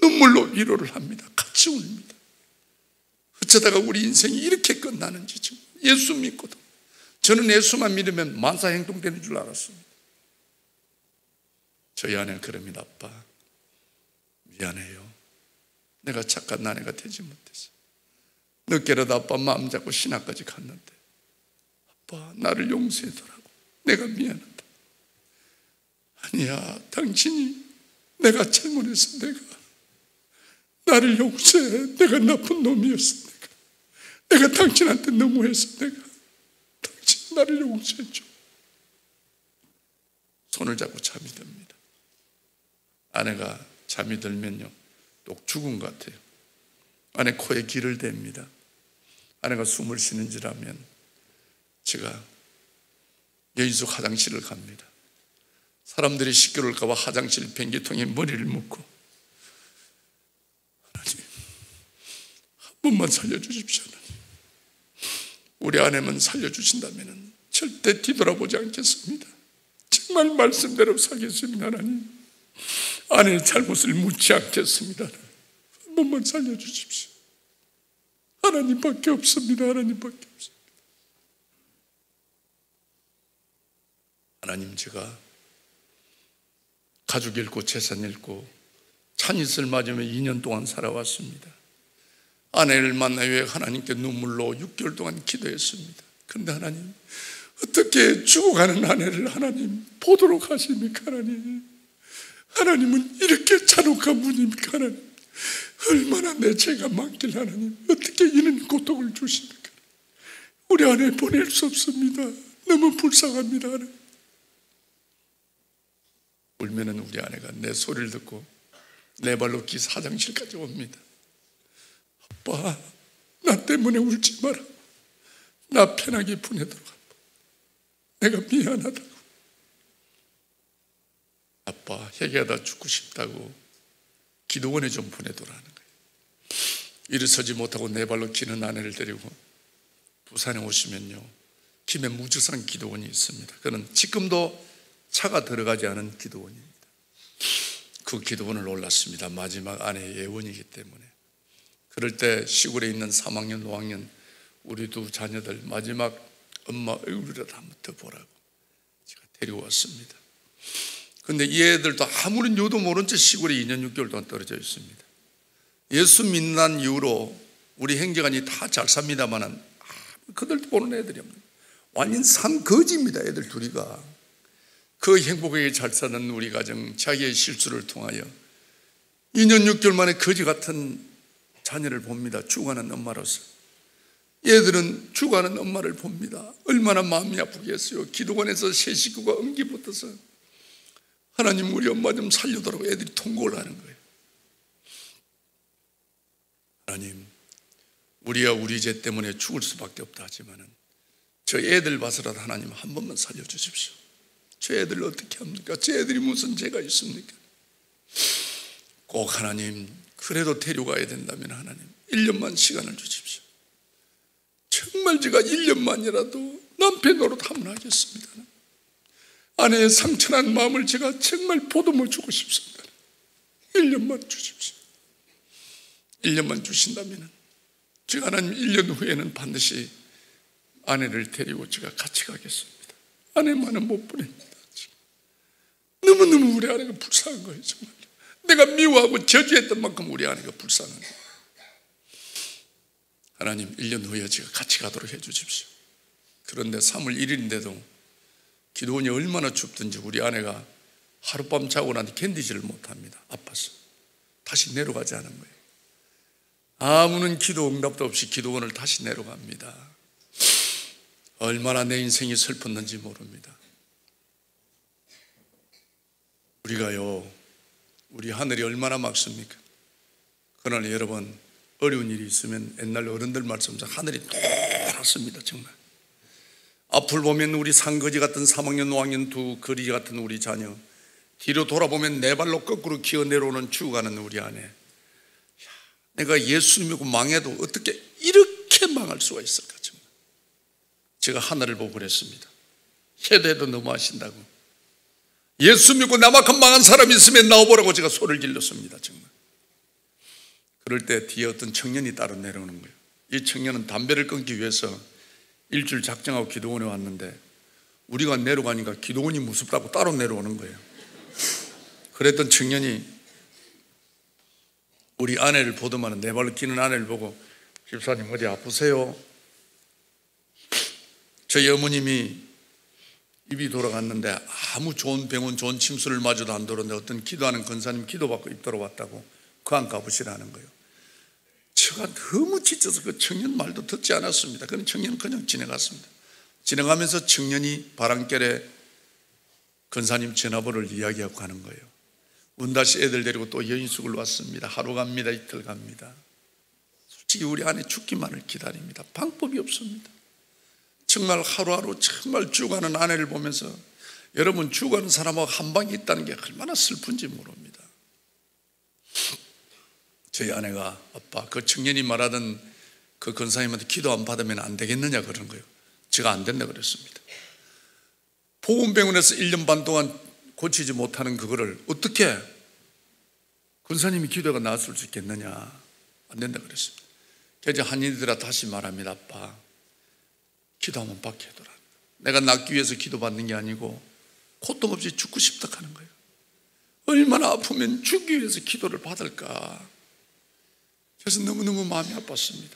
눈물로 위로를 합니다. 같이 웁니다. 어쩌다가 우리 인생이 이렇게 끝나는지 지금 예수 믿고도 저는 예수만 믿으면 만사 행동되는 줄 알았습니다. 저희 아내는 그럽니다. 아빠 미안해요. 내가 착한 아내가 되지 못해서 늦게라도 아빠 마음 잡고 신학까지 갔는데 아빠 나를 용서해달라고 내가 미안하다. 아니야 당신이 내가 잘못했어 내가 나를 용서해 내가 나쁜 놈이었어 내가. 내가 당신한테 너무했어 내가 당신 나를 용서해줘 손을 잡고 잠이 듭니다. 아내가 잠이 들면요 똑 죽은 것 같아요. 아내 코에 기를 댑니다. 아내가 숨을 쉬는 줄 알면 제가 여인숙 화장실을 갑니다. 사람들이 시끄러울까봐 화장실 변기통에 머리를 묶고 하나님 한 번만 살려주십시오 우리 아내만 살려주신다면 절대 뒤돌아보지 않겠습니다. 정말 말씀대로 살겠습니다 하나님. 아내의 잘못을 묻지 않겠습니다 한 번만 살려주십시오. 하나님밖에 없습니다 하나님밖에 없습니다. 하나님 제가 가족 잃고 재산 잃고 찬이슬 맞으며 2년 동안 살아왔습니다. 아내를 만나 왜 하나님께 눈물로 6개월 동안 기도했습니다. 근데 하나님 어떻게 죽어가는 아내를 하나님 보도록 하십니까 하나님? 하나님은 이렇게 잔혹한 분입니까 하나님? 얼마나 내 죄가 많길 하나님? 어떻게 이런 고통을 주십니까? 우리 아내 보낼 수 없습니다. 너무 불쌍합니다 하나님. 울면은 우리 아내가 내 소리를 듣고 내 발로 기 화장실까지 옵니다. 아빠, 나 때문에 울지 마라. 나 편하게 보내도록. 내가 미안하다고. 아빠, 회개하다 죽고 싶다고 기도원에 좀 보내도라는 거예요. 일어서지 못하고 내 발로 기는 아내를 데리고 부산에 오시면요. 김해 무주산 기도원이 있습니다. 그는 지금도 차가 들어가지 않은 기도원입니다. 그 기도원을 올랐습니다. 마지막 아내의 예원이기 때문에. 그럴 때 시골에 있는 3학년, 5학년 우리 두 자녀들 마지막 엄마 얼굴이라도 한번 더 보라고 제가 데려왔습니다. 근데 이 애들도 아무런 요도 모른 채 시골에 2년 6개월 동안 떨어져 있습니다. 예수 믿는 이후로 우리 행정관이 다 잘 삽니다만은 그들도 보는 애들이 없는 완전 산 거지입니다. 애들 둘이가. 그 행복하게 잘 사는 우리 가정 자기의 실수를 통하여 2년 6개월 만에 거지 같은 자녀를 봅니다. 죽어가는 엄마로서. 얘들은 죽어가는 엄마를 봅니다. 얼마나 마음이 아프겠어요. 기도관에서 세 식구가 엄기 붙어서 하나님 우리 엄마 좀 살려달라고 애들이 통곡을 하는 거예요. 하나님, 우리야 우리 죄 때문에 죽을 수밖에 없다 하지만은 저 애들 봐서라도 하나님 한 번만 살려주십시오. 저 애들 어떻게 합니까? 저 애들이 무슨 죄가 있습니까? 꼭 하나님, 그래도 데려가야 된다면 하나님, 1년만 시간을 주십시오. 정말 제가 1년만이라도 남편 노릇 한번 하겠습니다. 아내의 상처난 마음을 제가 정말 보듬어 주고 싶습니다. 1년만 주십시오. 1년만 주신다면 제가 하나님 1년 후에는 반드시 아내를 데리고 제가 같이 가겠습니다. 아내만은 못 보냅니다. 너무너무 우리 아내가 불쌍한 거예요, 정말. 내가 미워하고 저주했던 만큼 우리 아내가 불쌍한 거예요. 하나님, 1년 후에 제가 같이 가도록 해 주십시오. 그런데 3월 1일인데도 기도원이 얼마나 춥든지 우리 아내가 하룻밤 자고 나니 견디지를 못합니다. 아파서. 다시 내려가지 않은 거예요. 아무는 기도 응답도 없이 기도원을 다시 내려갑니다. 얼마나 내 인생이 슬펐는지 모릅니다. 우리가요, 우리 하늘이 얼마나 맑습니까? 그러나 여러분, 어려운 일이 있으면 옛날 어른들 말씀처럼 하늘이 노랗습니다, 정말. 앞을 보면 우리 상거지 같은 3학년, 5학년 두 거리 같은 우리 자녀. 뒤로 돌아보면 내 발로 거꾸로 기어 내려오는 죽어가는 우리 아내. 내가 예수 믿고 망해도 어떻게 이렇게 망할 수가 있을까, 정말. 제가 하늘을 보고 그랬습니다. 해도 너무 하신다고. 예수 믿고 나만큼 망한 사람이 있으면 나와보라고 제가 소리를 질렀습니다, 정말. 그럴 때 뒤에 어떤 청년이 따로 내려오는 거예요. 이 청년은 담배를 끊기 위해서 일주일 작정하고 기도원에 왔는데 우리가 내려가니까 기도원이 무섭다고 따로 내려오는 거예요. 그랬던 청년이 우리 아내를 보더만 내 발로 기는 아내를 보고 집사님 어디 아프세요? 저희 어머님이 입이 돌아갔는데 아무 좋은 병원 좋은 침수를 마저도 안 들었는데 어떤 기도하는 권사님 기도받고 입 돌아왔다고 그 안 가보시라는 거예요. 제가 너무 지쳐서 그 청년 말도 듣지 않았습니다. 그런 청년은 그냥 지나갔습니다. 지나가면서 청년이 바람결에 권사님 전화번호를 이야기하고 가는 거예요. 운다시 애들 데리고 또 여인숙을 왔습니다. 하루 갑니다. 이틀 갑니다. 솔직히 우리 안에 죽기만을 기다립니다. 방법이 없습니다. 정말 하루하루 정말 죽어가는 아내를 보면서 여러분 죽어가는 사람하고 한 방이 있다는 게 얼마나 슬픈지 모릅니다. 저희 아내가 아빠 그 청년이 말하던 그 권사님한테 기도 안 받으면 안 되겠느냐 그런 거예요. 제가 안 된다 그랬습니다. 보건병원에서 1년 반 동안 고치지 못하는 그거를 어떻게 권사님이 기도가 나았을 수 있겠느냐 안 된다 그랬습니다. 그래서 한인들아 다시 말합니다. 아빠 기도하면 해둬라. 내가 낫기 위해서 기도받는 게 아니고 고통 없이 죽고 싶다 하는 거예요. 얼마나 아프면 죽기 위해서 기도를 받을까. 그래서 너무너무 마음이 아팠습니다.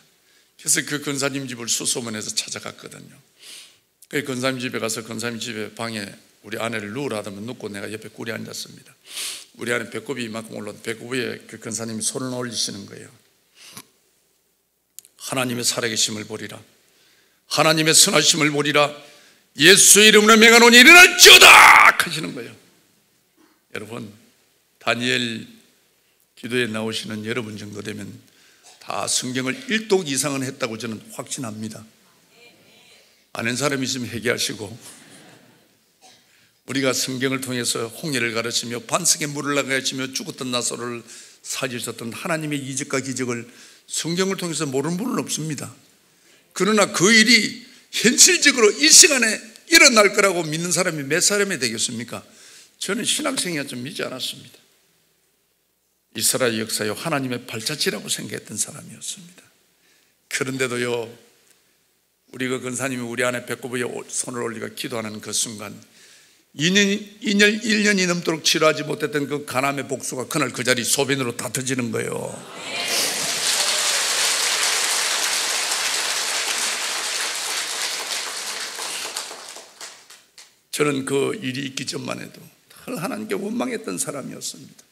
그래서 그 권사님 집을 수소문해서 찾아갔거든요. 그 권사님 집에 가서 권사님 집에 방에 우리 아내를 누우라 하면 눕고 내가 옆에 꿀이 앉았습니다. 우리 아내 배꼽이 이만큼 올라 배꼽 위에 그 권사님이 손을 올리시는 거예요. 하나님의 살아계심을 보리라. 하나님의 선하심을 보리라. 예수의 이름으로 명하노니 일어날지어다! 하시는 거예요. 여러분, 다니엘 기도에 나오시는 여러분 정도 되면 다 성경을 1독 이상은 했다고 저는 확신합니다. 아는 사람이 있으면 회개하시고 우리가 성경을 통해서 홍해를 가르치며 반석에 물을 나가르치며 죽었던 나사로를 살리셨던 하나님의 이적과 기적을 성경을 통해서 모르는 분은 없습니다. 그러나 그 일이 현실적으로 이 시간에 일어날 거라고 믿는 사람이 몇 사람이 되겠습니까? 저는 신학생이라 좀 믿지 않았습니다. 이스라엘 역사요 하나님의 발자취라고 생각했던 사람이었습니다. 그런데도요 우리 그 근사님이 우리 안에 배꼽 위에 손을 올리가 기도하는 그 순간 2년, 2년, 1년이 넘도록 치료하지 못했던 그 가남의 복수가 그날 그 자리 소변으로 다 터지는 거예요. 저는 그 일이 있기 전만 해도 늘 하나님께 원망했던 사람이었습니다.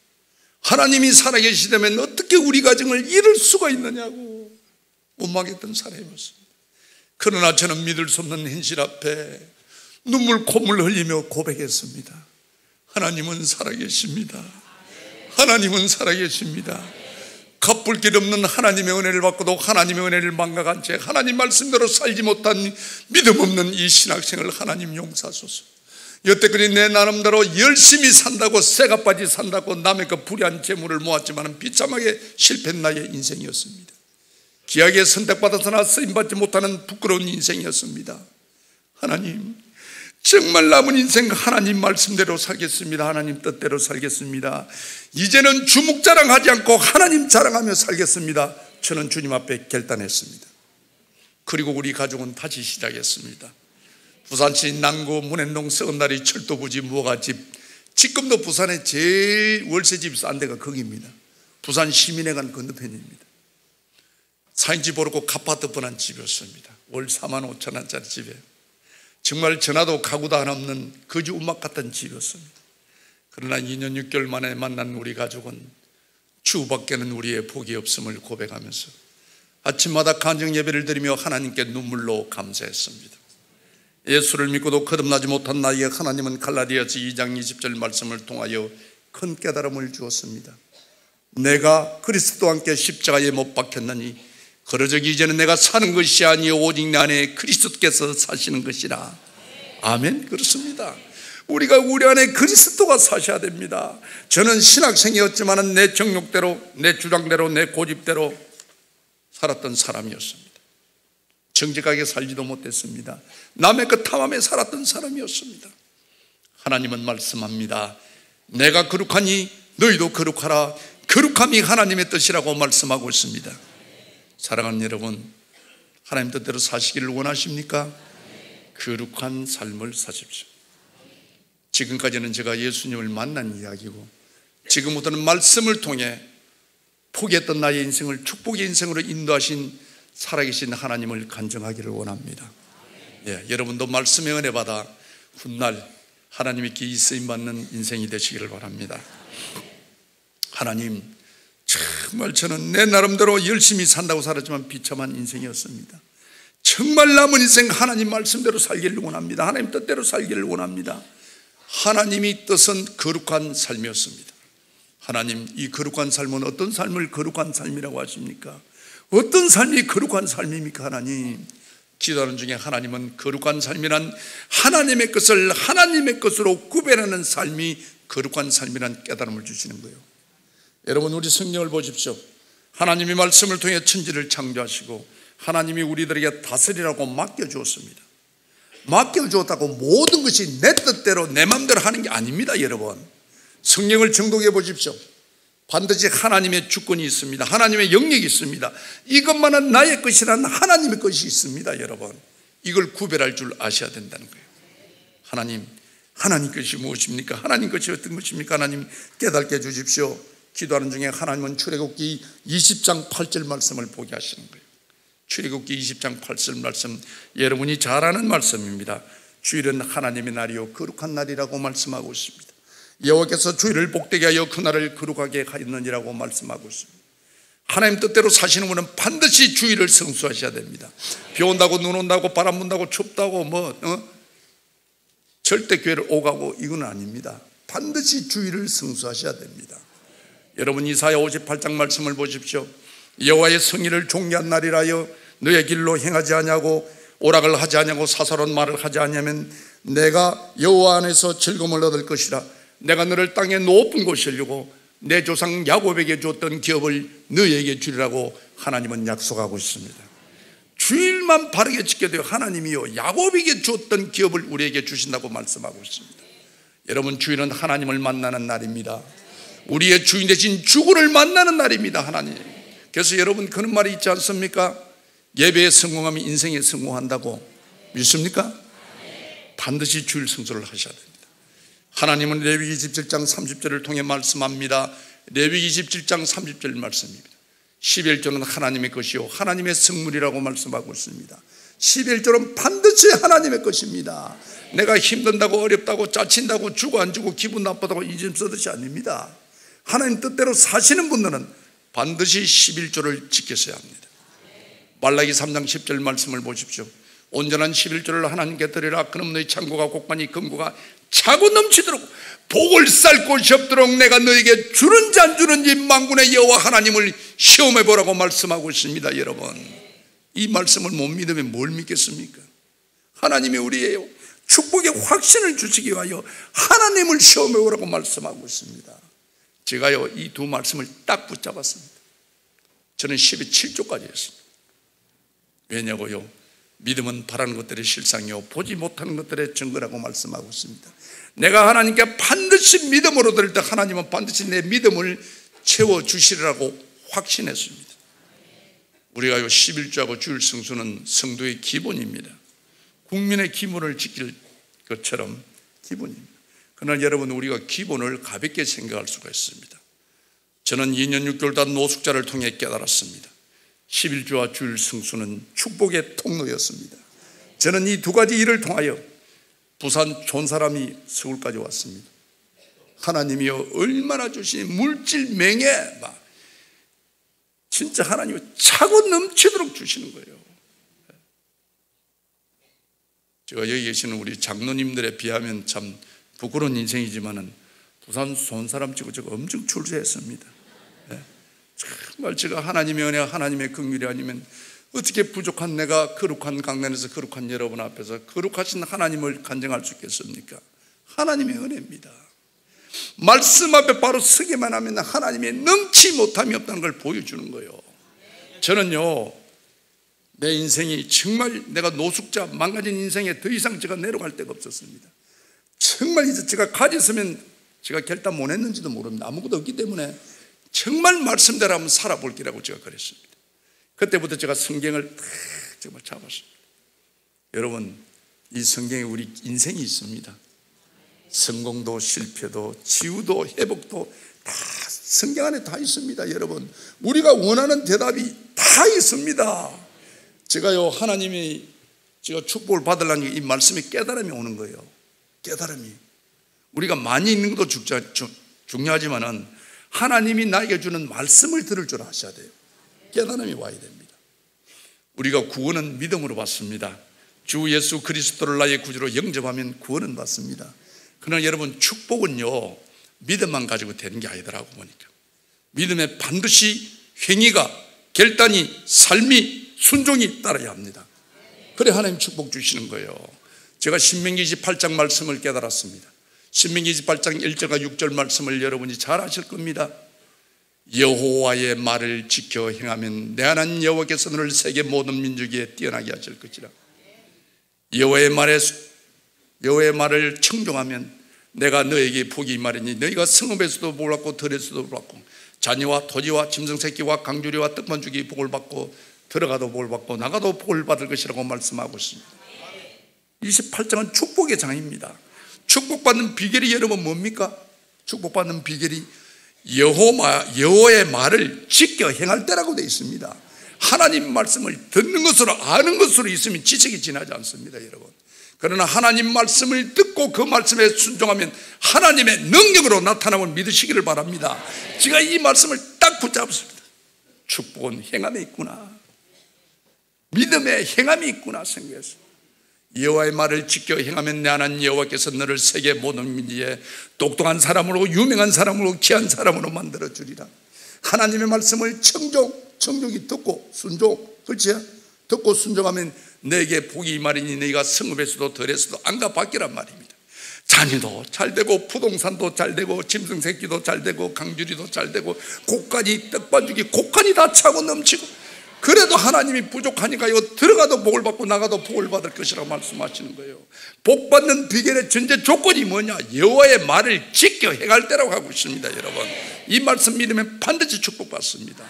하나님이 살아계시다면 어떻게 우리 가정을 잃을 수가 있느냐고 원망했던 사람이었습니다. 그러나 저는 믿을 수 없는 현실 앞에 눈물 콧물 흘리며 고백했습니다. 하나님은 살아계십니다. 하나님은 살아계십니다. 갚을 길 없는 하나님의 은혜를 받고도 하나님의 은혜를 망각한 채 하나님 말씀대로 살지 못한 믿음 없는 이 신학생을 하나님 용서하소서. 여태까지 내 나름대로 열심히 산다고 새가 빠지 산다고 남의 그 불의한 재물을 모았지만 비참하게 실패한 나의 인생이었습니다. 귀하게 선택받아서나 쓰임받지 못하는 부끄러운 인생이었습니다. 하나님, 정말 남은 인생 하나님 말씀대로 살겠습니다. 하나님 뜻대로 살겠습니다. 이제는 주목 자랑하지 않고 하나님 자랑하며 살겠습니다. 저는 주님 앞에 결단했습니다. 그리고 우리 가족은 다시 시작했습니다. 부산시 남구 문현동 썩은다리 철도부지 무화과집 지금도 부산에 제일 월세집이 싼 데가 거기입니다. 부산 시민회관 건너편입니다. 사인집 오르고 가파트 뻔한 집이었습니다. 월 4만 5천 원짜리 집에 정말 전화도 가구도 하나 없는 거지 운막 같은 집이었습니다. 그러나 2년 6개월 만에 만난 우리 가족은 주밖에는 우리의 복이 없음을 고백하면서 아침마다 간정 예배를 드리며 하나님께 눈물로 감사했습니다. 예수를 믿고도 거듭나지 못한 나에게 하나님은 갈라디아서 2장 20절 말씀을 통하여 큰 깨달음을 주었습니다. 내가 그리스도와 함께 십자가에 못 박혔나니 그러저기 이제는 내가 사는 것이 아니요 오직 내 안에 그리스도께서 사시는 것이라. 아멘 그렇습니다. 우리가 우리 안에 그리스도가 사셔야 됩니다. 저는 신학생이었지만 내 정욕대로 내 주장대로 내 고집대로 살았던 사람이었습니다. 정직하게 살지도 못했습니다. 남의 그 탐함에 살았던 사람이었습니다. 하나님은 말씀합니다. 내가 거룩하니 너희도 거룩하라. 거룩함이 하나님의 뜻이라고 말씀하고 있습니다. 사랑하는 여러분, 하나님 뜻대로 사시기를 원하십니까? 거룩한 삶을 사십시오. 지금까지는 제가 예수님을 만난 이야기고, 지금부터는 말씀을 통해 포기했던 나의 인생을 축복의 인생으로 인도하신 살아계신 하나님을 간증하기를 원합니다. 예, 여러분도 말씀의 은혜 받아 훗날 하나님의 기 쓰임 받는 인생이 되시기를 바랍니다. 하나님, 정말 저는 내 나름대로 열심히 산다고 살았지만 비참한 인생이었습니다. 정말 남은 인생 하나님 말씀대로 살기를 원합니다. 하나님 뜻대로 살기를 원합니다. 하나님이 뜻은 거룩한 삶이었습니다. 하나님, 이 거룩한 삶은 어떤 삶을 거룩한 삶이라고 하십니까? 어떤 삶이 거룩한 삶입니까, 하나님? 기도하는 중에 하나님은 거룩한 삶이란 하나님의 것을 하나님의 것으로 구별하는 삶이 거룩한 삶이란 깨달음을 주시는 거예요. 여러분, 우리 성경을 보십시오. 하나님이 말씀을 통해 천지를 창조하시고 하나님이 우리들에게 다스리라고 맡겨주었습니다. 맡겨주었다고 모든 것이 내 뜻대로 내 마음대로 하는 게 아닙니다, 여러분. 성령을 정독해 보십시오. 반드시 하나님의 주권이 있습니다. 하나님의 영역이 있습니다. 이것만은 나의 것이란 하나님의 것이 있습니다, 여러분. 이걸 구별할 줄 아셔야 된다는 거예요. 하나님, 하나님 것이 무엇입니까? 하나님 것이 어떤 것입니까? 하나님 깨닫게 해주십시오. 기도하는 중에 하나님은 출애굽기 20장 8절 말씀을 보게 하시는 거예요. 출애굽기 20장 8절 말씀 여러분이 잘 아는 말씀입니다. 주일은 하나님의 날이요 거룩한 날이라고 말씀하고 있습니다. 여호와께서 주일을 복되게 하여 그날을 거룩하게 하였느니라고 말씀하고 있습니다. 하나님 뜻대로 사시는 분은 반드시 주일을 성수하셔야 됩니다. 비 온다고 눈 온다고 바람 분다고 춥다고 뭐 어? 절대 교회를 오가고 이건 아닙니다. 반드시 주일을 성수하셔야 됩니다. 여러분 이사야 58장 말씀을 보십시오. 여호와의 성의를 종료한 날이라여 너의 길로 행하지 아니하고 오락을 하지 아니하고 사사로운 말을 하지 아니하면 내가 여호와 안에서 즐거움을 얻을 것이라 내가 너를 땅의 높은 곳에 려고 내 조상 야곱에게 줬던 기업을 너에게 주리라고 하나님은 약속하고 있습니다. 주일만 바르게 지켜 되어 하나님이요 야곱에게 줬던 기업을 우리에게 주신다고 말씀하고 있습니다. 여러분 주일은 하나님을 만나는 날입니다. 우리의 주인 대신 주구를 만나는 날입니다. 하나님. 그래서 여러분 그런 말이 있지 않습니까? 예배에 성공하면 인생에 성공한다고 믿습니까? 반드시 주일 성수를 하셔야 됩니다. 하나님은 레위기 27장 30절을 통해 말씀합니다. 레위기 27장 30절 말씀입니다. 11조는 하나님의 것이요 하나님의 성물이라고 말씀하고 있습니다. 11조는 반드시 하나님의 것입니다. 내가 힘든다고 어렵다고 짜친다고 주고 안 주고 기분 나쁘다고 이점 쓰듯이 아닙니다. 하나님 뜻대로 사시는 분들은 반드시 11조를 지켰어야 합니다. 말라기 3장 10절 말씀을 보십시오. 온전한 11조를 하나님께 드리라. 그럼 너희 창고가 곡간이 금고가 차고 넘치도록 복을 쌀 곳이 없도록 내가 너에게 주는지 안 주는지 망군의 여호와 하나님을 시험해 보라고 말씀하고 있습니다, 여러분. 이 말씀을 못 믿으면 뭘 믿겠습니까? 하나님이 우리예요. 축복의 확신을 주시기 위하여 하나님을 시험해 보라고 말씀하고 있습니다. 제가요, 이 두 말씀을 딱 붙잡았습니다. 저는 12, 7조까지 했습니다. 왜냐고요? 믿음은 바라는 것들의 실상이요 보지 못하는 것들의 증거라고 말씀하고 있습니다. 내가 하나님께 반드시 믿음으로 드릴 때 하나님은 반드시 내 믿음을 채워 주시리라고 확신했습니다. 우리가 요 11조하고 주일 성수는 성도의 기본입니다. 국민의 기본을 지킬 것처럼 기본입니다. 그러나 여러분 우리가 기본을 가볍게 생각할 수가 있습니다. 저는 2년 6개월 단 노숙자를 통해 깨달았습니다. 11조와 주일 성수는 축복의 통로였습니다. 저는 이 두 가지 일을 통하여 부산 좋은 사람이 서울까지 왔습니다. 하나님이여 얼마나 주신 물질 맹해 막 진짜 하나님이 차고 넘치도록 주시는 거예요. 제가 여기 계시는 우리 장로님들에 비하면 참 부끄러운 인생이지만은 부산 좋은 사람 치고 제가 엄청 출세했습니다. 네. 정말 제가 하나님의 은혜와 하나님의 긍휼이 아니면 어떻게 부족한 내가 거룩한 강단에서 거룩한 여러분 앞에서 거룩하신 하나님을 간증할 수 있겠습니까? 하나님의 은혜입니다. 말씀 앞에 바로 서기만 하면 하나님의 넘치 못함이 없다는 걸 보여주는 거예요. 저는요, 내 인생이 정말 내가 노숙자, 망가진 인생에 더 이상 제가 내려갈 데가 없었습니다. 정말 이제 제가 가졌으면 제가 결단 못 했는지도 모릅니다. 아무것도 없기 때문에 정말 말씀대로 한번 살아볼기라고 제가 그랬습니다. 그때부터 제가 성경을 탁 정말 잡았습니다. 여러분, 이 성경에 우리 인생이 있습니다. 성공도 실패도 치유도 회복도 다 성경 안에 다 있습니다, 여러분. 우리가 원하는 대답이 다 있습니다. 제가요, 하나님이 제가 축복을 받으려니 이 말씀에 깨달음이 오는 거예요. 깨달음이. 우리가 많이 있는 것도 중요하지만은 하나님이 나에게 주는 말씀을 들을 줄 아셔야 돼요. 깨달음이 와야 됩니다. 우리가 구원은 믿음으로 받습니다. 주 예수 그리스도를 나의 구주로 영접하면 구원은 받습니다. 그러나 여러분 축복은요 믿음만 가지고 되는 게 아니더라고 보니까 믿음에 반드시 행위가 결단이 삶이 순종이 따라야 합니다. 그래 하나님 축복 주시는 거예요. 제가 신명기 28장 말씀을 깨달았습니다. 신명기 28장 1절과 6절 말씀을 여러분이 잘 아실 겁니다. 여호와의 말을 지켜 행하면 내 하나님 여호와께서 너를 세계 모든 민족에 뛰어나게 하실 것이라. 여호와의 말에 여호와의 말을 청종하면 내가 너에게 복이 말이니 너희가 성읍에서도 복을 받고 들에서도 복을 받고 자녀와 토지와 짐승 새끼와 강주리와 떡만 주기 복을 받고 들어가도 복을 받고 나가도 복을 받을 것이라고 말씀하고 있습니다. 28장은 축복의 장입니다. 축복받는 비결이 여러분 뭡니까? 축복받는 비결이 여호마 여호의 말을 지켜 행할 때라고 되어 있습니다. 하나님 말씀을 듣는 것으로 아는 것으로 있으면 지식이 지나지 않습니다, 여러분. 그러나 하나님 말씀을 듣고 그 말씀에 순종하면 하나님의 능력으로 나타남을 믿으시기를 바랍니다. 제가 이 말씀을 딱 붙잡습니다. 축복은 행함에 있구나. 믿음의 행함이 있구나 생각했어요. 여호와의 말을 지켜 행하면 내 하나님 여호와께서 너를 세계 모든 민지에 똑똑한 사람으로 유명한 사람으로 귀한 사람으로 만들어 주리라. 하나님의 말씀을 청종, 청종이 듣고 순종, 그렇지? 듣고 순종하면 내게 복이 말이니 네가 성읍에서도 덜에서도 안가 밖이란 말입니다. 자녀도 잘 되고 부동산도 잘 되고 짐승 새끼도 잘 되고 강주리도 잘 되고 곡간이 떡반죽이 곡간이 다 차고 넘치고 그래도 하나님이 부족하니까 요 들어가도 복을 받고 나가도 복을 받을 것이라고 말씀하시는 거예요. 복 받는 비결의 전제 조건이 뭐냐? 여호와의 말을 지켜 행할 때라고 하고 있습니다, 여러분. 이 말씀 믿으면 반드시 축복받습니다.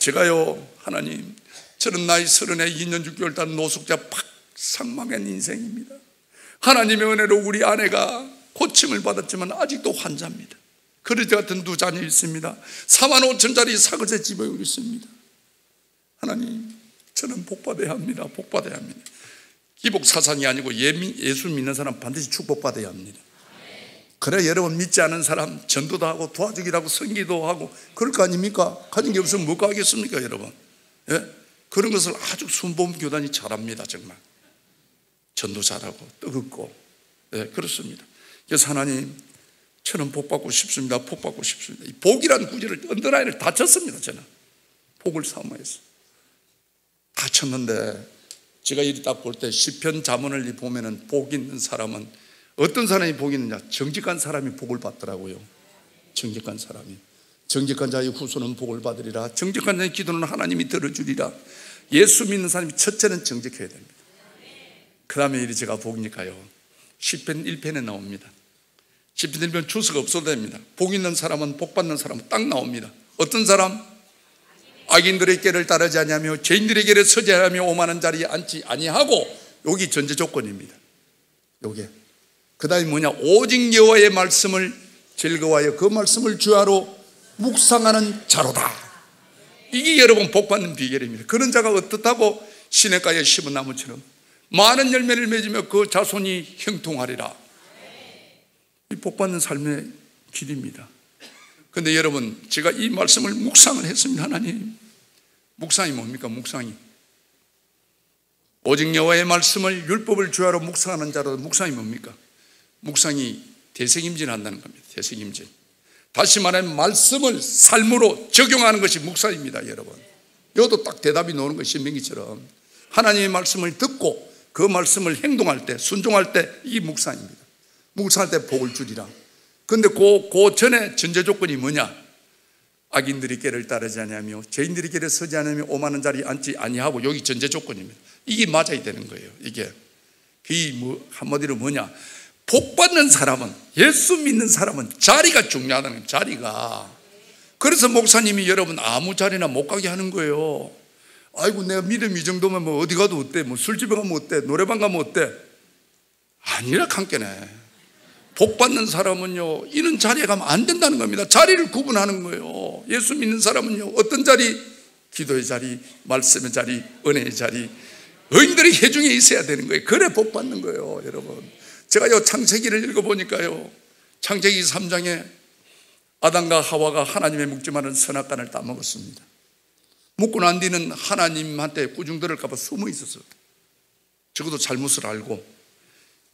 제가요, 하나님, 저는 나이 서른에 2년 6개월 단 노숙자 팍상망한 인생입니다. 하나님의 은혜로 우리 아내가 고침을 받았지만 아직도 환자입니다. 그러지 같은 두 자녀 있습니다. 4만 5천짜리 사거제 집에 있습니다. 하나님, 저는 복받아야 합니다. 복받아야 합니다. 기복 사상이 아니고 예수 믿는 사람 반드시 축복받아야 합니다. 그래 여러분 믿지 않은 사람 전도도 하고 도와주기도 하고 성기도 하고 그럴 거 아닙니까? 가진 게 없으면 못 가겠습니까 여러분? 예? 그런 것을 아주 순범 교단이 잘합니다 정말 전도 잘하고 뜨겁고 예, 그렇습니다. 그래서 하나님 저는 복 받고 싶습니다. 복 받고 싶습니다. 복이라는 구절을 언더라인을 다 쳤습니다 저는 복을 사모해서 다쳤는데 제가 이리 딱 볼 때 시편 자문을 보면은 복 있는 사람은 어떤 사람이 복 있느냐? 정직한 사람이 복을 받더라고요. 정직한 사람이. 정직한 자의 후손은 복을 받으리라. 정직한 자의 기도는 하나님이 들어주리라. 예수 믿는 사람이 첫째는 정직해야 됩니다. 그 다음에 이리 제가 복이니까요. 시편 1편에 나옵니다. 시편 1편 주소가 없어도 됩니다. 복 있는 사람은 복 받는 사람은 딱 나옵니다. 어떤 사람? 악인들의 길을 따르지 아니하며 죄인들의 길에 서지 아니하며 오만한 자리에 앉지 아니하고 여기 전제 조건입니다. 요게 그다음에 뭐냐 오직 여호와의 말씀을 즐거워하여 그 말씀을 주하로 묵상하는 자로다. 이게 여러분 복 받는 비결입니다. 그런 자가 어떻다고 시냇가에 심은 나무처럼 많은 열매를 맺으며 그 자손이 형통하리라. 이 복 받는 삶의 길입니다. 근데 여러분, 제가 이 말씀을 묵상을 했습니다, 하나님. 묵상이 뭡니까? 묵상이. 오직 여호와의 말씀을 율법을 주하로 묵상하는 자로 묵상이 뭡니까? 묵상이 대책임진한다는 겁니다. 대책임진. 다시 말하면 말씀을 삶으로 적용하는 것이 묵상입니다, 여러분. 이것도 딱 대답이 나오는 것이 신명기처럼 하나님의 말씀을 듣고 그 말씀을 행동할 때, 순종할 때 이 묵상입니다. 묵상할 때 복을 주리라. 근데 그, 그 전에 전제 조건이 뭐냐? 악인들이 깨를 따르지 아니하며 죄인들이 깨를 서지 않으며 오만한 자리 앉지 아니하고 여기 전제 조건입니다. 이게 맞아야 되는 거예요. 이게 그뭐 한마디로 뭐냐? 복 받는 사람은 예수 믿는 사람은 자리가 중요하다는 거예요. 자리가 그래서 목사님이 여러분 아무 자리나 못 가게 하는 거예요. 아이고 내가 믿음 이 정도면 뭐 어디 가도 어때? 뭐 술집에 가면 어때? 노래방 가면 어때? 아니라 관계네. 복 받는 사람은요, 이런 자리에 가면 안 된다는 겁니다. 자리를 구분하는 거예요. 예수 믿는 사람은요, 어떤 자리? 기도의 자리, 말씀의 자리, 은혜의 자리, 의인들의 해중에 있어야 되는 거예요. 그래 복 받는 거예요, 여러분. 제가 요 창세기를 읽어보니까요, 창세기 3장에 아담과 하와가 하나님의 묵지 마는 선악간을 따먹었습니다. 묵고 난 뒤는 하나님한테 꾸중 들을까봐 숨어 있었어요. 적어도 잘못을 알고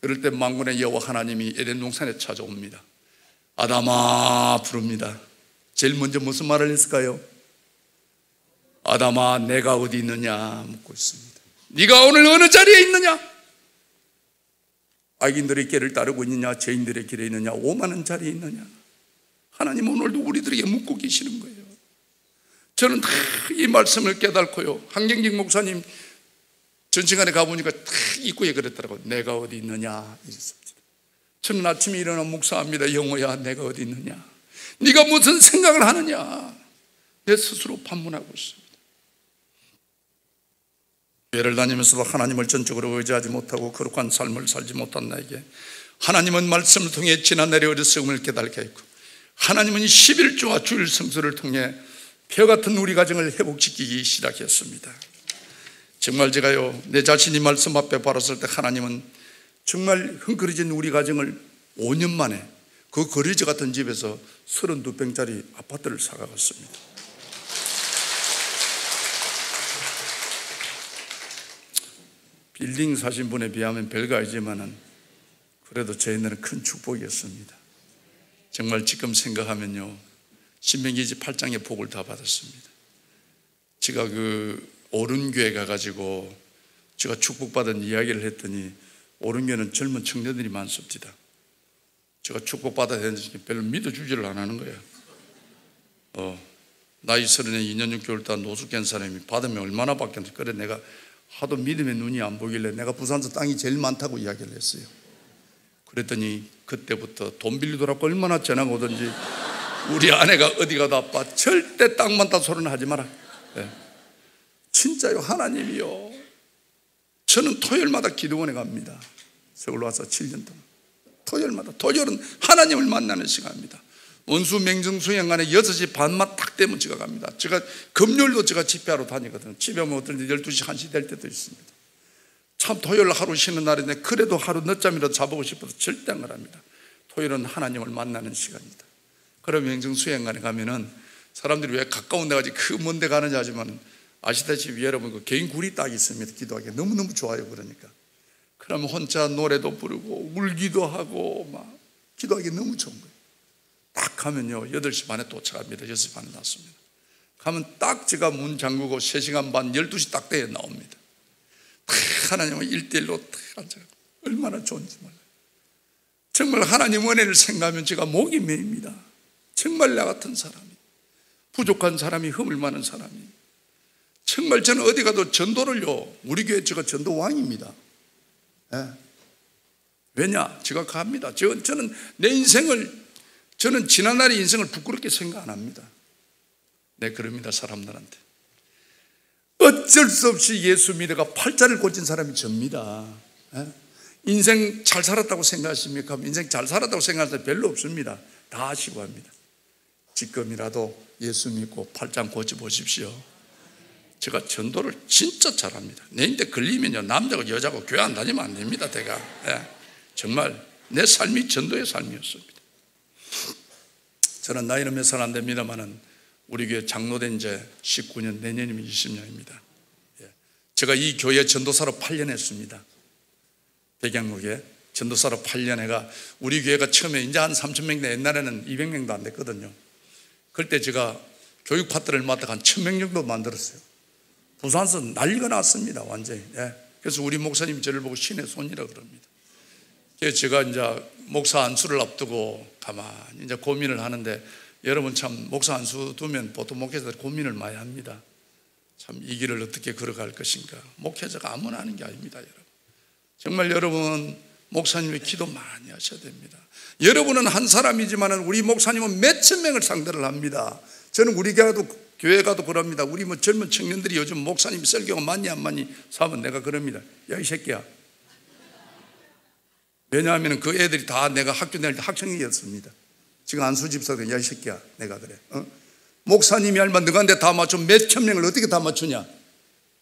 그럴 때 망군의 여호와 하나님이 에덴 동산에 찾아옵니다. 아담아 부릅니다. 제일 먼저 무슨 말을 했을까요? 아담아 내가 어디 있느냐 묻고 있습니다. 네가 오늘 어느 자리에 있느냐? 악인들의 길을 따르고 있느냐? 죄인들의 길에 있느냐? 오만한 자리에 있느냐? 하나님 오늘도 우리들에게 묻고 계시는 거예요. 저는 이 말씀을 깨닫고요. 한경직 목사님 전시관에 가보니까 탁 입구에 그랬더라고. 내가 어디 있느냐? 이랬습니다. 저는 아침에 일어나 묵사합니다. 영호야 내가 어디 있느냐? 네가 무슨 생각을 하느냐? 내 스스로 판문하고 있습니다. 교회를 다니면서도 하나님을 전적으로 의지하지 못하고 거룩한 삶을 살지 못한 나에게 하나님은 말씀을 통해 지난 날의 어리석음을 깨닫게 했고 하나님은 11조와 주일 성수를 통해 표 같은 우리 가정을 회복시키기 시작했습니다 정말 제가요, 내 자신이 말씀 앞에 바랐을 때 하나님은 정말 흥그러진 우리 가정을 5년 만에 그 거리지 같은 집에서 32평짜리 아파트를 사가갔습니다. 빌딩 사신 분에 비하면 별거 아니지만은 그래도 저희들은 큰 축복이었습니다. 정말 지금 생각하면요. 신명기지 8장의 복을 다 받았습니다. 제가 그 오른 교회 가가지고 제가 축복받은 이야기를 했더니 오른 교회는 젊은 청년들이 많습니다. 제가 축복받아야 되는지 별로 믿어주지를 안 하는 거예요. 어, 나이 서른에 2년 6개월 다 노숙한 사람이 받으면 얼마나 받겠는지 그래 내가 하도 믿음의 눈이 안 보길래 내가 부산서 땅이 제일 많다고 이야기를 했어요. 그랬더니 그때부터 돈 빌리더라고 얼마나 전화 오든지 우리 아내가 어디 가도 아빠 절대 땅 많다 소리는 하지 마라. 네. 진짜요, 하나님이요. 저는 토요일마다 기도원에 갑니다. 서울 와서 7년 동안. 토요일마다. 토요일은 하나님을 만나는 시간입니다. 원수 맹정 수행간에 6시 반만 딱 되면 제가 갑니다. 제가 금요일도 제가 집회하러 다니거든요. 집에 오면 어떨 때 12시, 1시 될 때도 있습니다. 참 토요일 하루 쉬는 날인데 그래도 하루 늦잠이라도 자보고 싶어서 절대 안 합니다. 토요일은 하나님을 만나는 시간입니다. 그럼 맹정 수행간에 가면은 사람들이 왜 가까운 데 가지 그 먼 데 가느냐 하지만 아시다시피 여러분 그 개인 굴이 딱 있습니다. 기도하기 너무너무 좋아요. 그러니까. 그러면 혼자 노래도 부르고 울기도 하고 막 기도하기 너무 좋은 거예요. 딱 가면요. 8시 반에 도착합니다. 6시 반에 났습니다. 가면 딱 제가 문 잠그고 3시간 반 12시 딱 때에 나옵니다. 딱 하나님은 1대1로 딱 앉아 얼마나 좋은지 몰라요. 정말 하나님 은혜를 생각하면 제가 목이 메입니다. 정말 나 같은 사람이 부족한 사람이 흠을 많은 사람이 정말 저는 어디 가도 전도를요, 우리 교회 제가 전도 왕입니다. 네. 왜냐? 제가 갑니다. 저, 저는 내 인생을, 저는 지난날의 인생을 부끄럽게 생각 안 합니다. 네, 그럽니다, 사람들한테. 어쩔 수 없이 예수 믿어가 팔자를 고친 사람이 접니다. 네? 인생 잘 살았다고 생각하십니까? 인생 잘 살았다고 생각할 때 별로 없습니다. 다 아시고 합니다. 지금이라도 예수 믿고 팔짱 고쳐 보십시오. 제가 전도를 진짜 잘합니다. 내인데 걸리면요 남자고 여자고 교회 안 다니면 안 됩니다. 제가 네. 정말 내 삶이 전도의 삶이었습니다. 저는 나이는 몇 살 안 됩니다만은 우리 교회 장로된 지 19년, 내년이면 20년입니다. 예. 제가 이 교회 전도사로 8년 했습니다. 백양국에 전도사로 8년 해가 우리 교회가 처음에 이제 한 3,000명인데 옛날에는 200명도 안 됐거든요. 그때 제가 교육 파트를 맡다가 한 1,000명 정도 만들었어요. 부산서 난리가 났습니다. 완전히. 예. 그래서 우리 목사님이 저를 보고 신의 손이라 그럽니다. 제가 이제 목사 안수를 앞두고 가만히 이제 고민을 하는데 여러분 참 목사 안수 두면 보통 목회자들 고민을 많이 합니다. 참 이 길을 어떻게 걸어갈 것인가. 목회자가 아무나 하는 게 아닙니다, 여러분. 정말 여러분 목사님의 기도 많이 하셔야 됩니다. 여러분은 한 사람이지만 우리 목사님은 몇 천 명을 상대를 합니다. 저는 우리 교회도 교회 가도 그럽니다. 우리 뭐 젊은 청년들이 요즘 목사님 설교가 많니 안 많니 사면 내가 그럽니다. 야 이 새끼야. 왜냐하면 그 애들이 다 내가 학교 다닐 때 학생이었습니다. 지금 안수 집사가 야이 새끼야. 내가 그래. 어? 목사님이 알면 너가 한테 다 맞춰 몇천 명을 어떻게 다 맞추냐?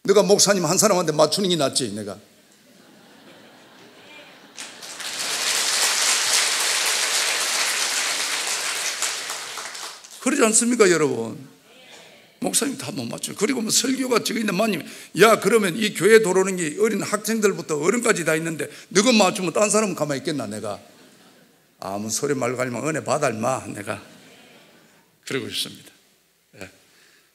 너가 목사님 한 사람한테 맞추는 게 낫지 내가. 그러지 않습니까, 여러분? 목사님 다 못 맞춰. 그리고 뭐 설교가 저기 있는 마님, 야, 그러면 이 교회 들어오는 게 어린 학생들부터 어른까지 다 있는데, 너가 맞추면 딴 사람은 가만히 있겠나, 내가. 아무 소리 말고 하면 은혜 받아, 마 내가. 그러고 있습니다. 예.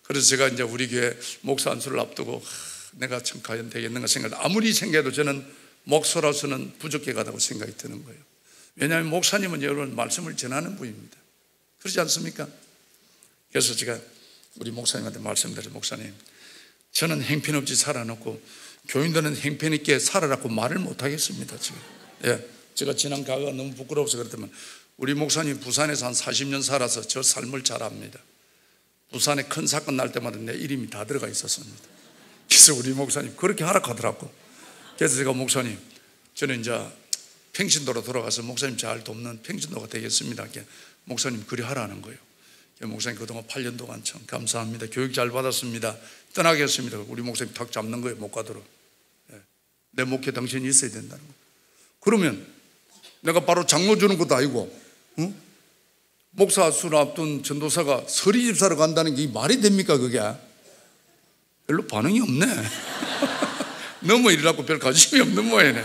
그래서 제가 이제 우리 교회 목사 안수를 앞두고, 하, 내가 참 과연 되겠는가 생각 아무리 생각해도 저는 목소라서는 부족해 가다고 생각이 드는 거예요. 왜냐하면 목사님은 여러분 말씀을 전하는 분입니다. 그렇지 않습니까? 그래서 제가 우리 목사님한테 말씀드려 목사님 저는 행편없이 살아놓고 교인들은 행편있게 살아라고 말을 못하겠습니다 지금. 예, 제가 지난 과거가 너무 부끄러워서 그렇다면 우리 목사님 부산에서 한 40년 살아서 저 삶을 잘 압니다. 부산에 큰 사건 날 때마다 내 이름이 다 들어가 있었습니다. 그래서 우리 목사님 그렇게 하락하더라고. 그래서 제가 목사님 저는 이제 평신도로 돌아가서 목사님 잘 돕는 평신도가 되겠습니다. 목사님 그리 하라는 거예요 목사님 그동안 8년 동안 참 감사합니다. 교육 잘 받았습니다. 떠나겠습니다. 우리 목사님 탁 잡는 거예요. 못 가도록. 예. 내 목회 당신이 있어야 된다는 거. 그러면 내가 바로 장로 주는 것도 아니고, 응? 목사 수를 앞둔 전도사가 서리 집사로 간다는 게 말이 됩니까, 그게? 별로 반응이 없네. (laughs) 너무 일하고 별 관심이 없는 모양이네.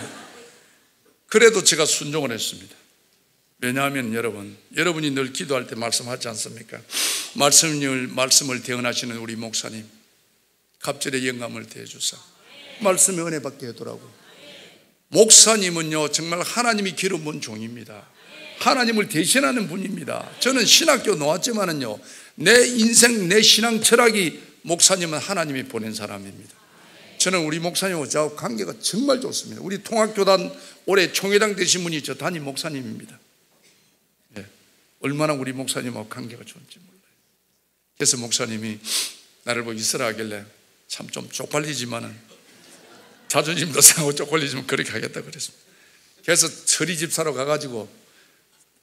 그래도 제가 순종을 했습니다. 왜냐하면 여러분, 여러분이 늘 기도할 때 말씀하지 않습니까? 말씀을, 말씀을 대언하시는 우리 목사님, 갑절의 영감을 대주사. 말씀의 은혜 받게 하더라고. 목사님은요, 정말 하나님이 기름 본 종입니다. 하나님을 대신하는 분입니다. 저는 신학교 나왔지만은요, 내 인생, 내 신앙 철학이 목사님은 하나님이 보낸 사람입니다. 저는 우리 목사님하고 저 관계가 정말 좋습니다. 우리 통합교단 올해 총회장 되신 분이 저 담임 목사님입니다. 얼마나 우리 목사님하고 관계가 좋은지 몰라요. 그래서 목사님이 나를 보고 있으라 하길래 참 좀 쪽팔리지만은 자존심도 상하고 쪽팔리지만 그렇게 하겠다 그랬습니다. 그래서 철이 집사로 가가지고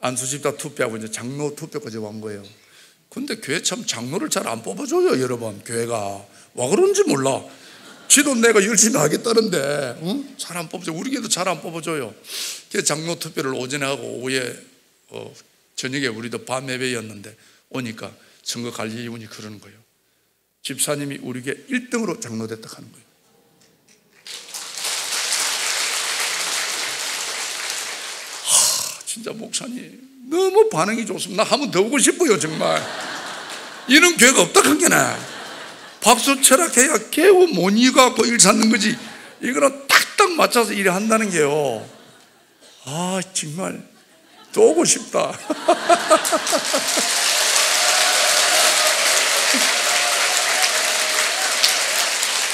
안수 집사 투표하고 이제 장로 투표까지 온 거예요. 근데 교회 참 장로를 잘 안 뽑아줘요, 여러분. 교회가. 와 그런지 몰라. 지도 내가 열심히 하겠다는데, 응? 잘안 뽑아줘. 우리 교회도 잘 안 뽑아줘요. 그래서 장로 투표를 오전에 하고 오후에 어, 저녁에 우리도 밤 예배였는데 오니까 선거 관리위원이 그러는 거예요. 집사님이 우리에게 1등으로 장로됐다 하는 거예요. 하, 진짜 목사님 너무 반응이 좋습니다. 나 한 번 더 보고 싶어요, 정말. 이런 교회가 없다 한 게네. 박수 철학해야 개우 못 이겨갖고 일 찾는 거지. 이거는 딱딱 맞춰서 일을 한다는 게요. 아, 정말. 또 오고 싶다. (laughs)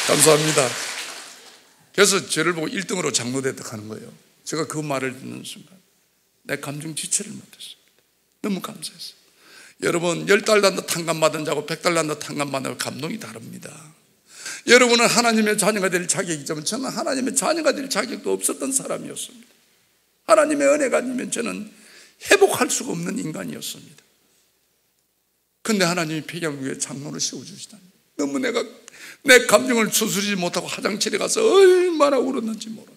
감사합니다. 그래서 저를 보고 1등으로 장로됐다 하는 거예요. 제가 그 말을 듣는 순간 내 감정 지체를 못했습니다. 너무 감사했어요. 여러분, 열달 단다 탕감 받은 자고 백달 단다 탕감 받는 감동이 다릅니다. 여러분은 하나님의 자녀가 될 자격이지만 저는 하나님의 자녀가 될 자격도 없었던 사람이었습니다. 하나님의 은혜가 아니면 저는 회복할 수가 없는 인간이었습니다. 근데 하나님이 폐경국에 장로를 세워주시다니. 너무 내가 내 감정을 추스리지 못하고 화장실에 가서 얼마나 울었는지 모릅니다.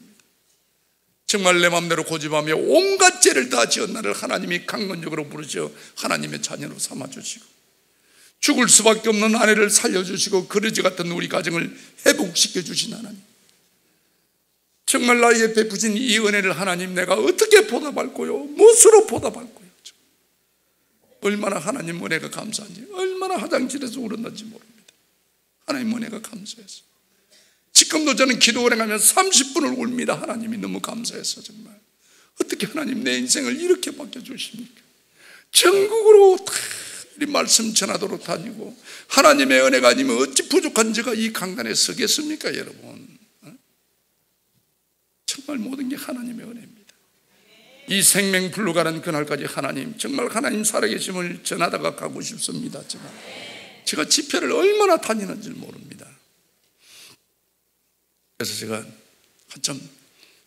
정말 내 마음대로 고집하며 온갖 죄를 다 지은 나를 하나님이 강건적으로 부르셔 하나님의 자녀로 삼아주시고 죽을 수밖에 없는 아내를 살려주시고 그러지 같은 우리 가정을 회복시켜 주신 하나님. 정말 나에게 베푸신 이 은혜를 하나님 내가 어떻게 보답할거요? 무엇으로 보답할거요? 얼마나 하나님 은혜가 감사한지, 얼마나 화장실에서 울었는지 모릅니다. 하나님 은혜가 감사해서. 지금도 저는 기도를 하면 30분을 울니다. 하나님이 너무 감사해서 정말. 어떻게 하나님 내 인생을 이렇게 바꿔주십니까? 전국으로 다 말씀 전하도록 다니고 하나님의 은혜가 아니면 어찌 부족한 제가 이 강단에 서겠습니까 여러분 어? 정말 모든 게 하나님의 은혜입니다 이 생명 불러가는 그날까지 하나님 정말 하나님 살아계심을 전하다가 가고 싶습니다 제가 제가 집회를 얼마나 다니는지 모릅니다 그래서 제가 한참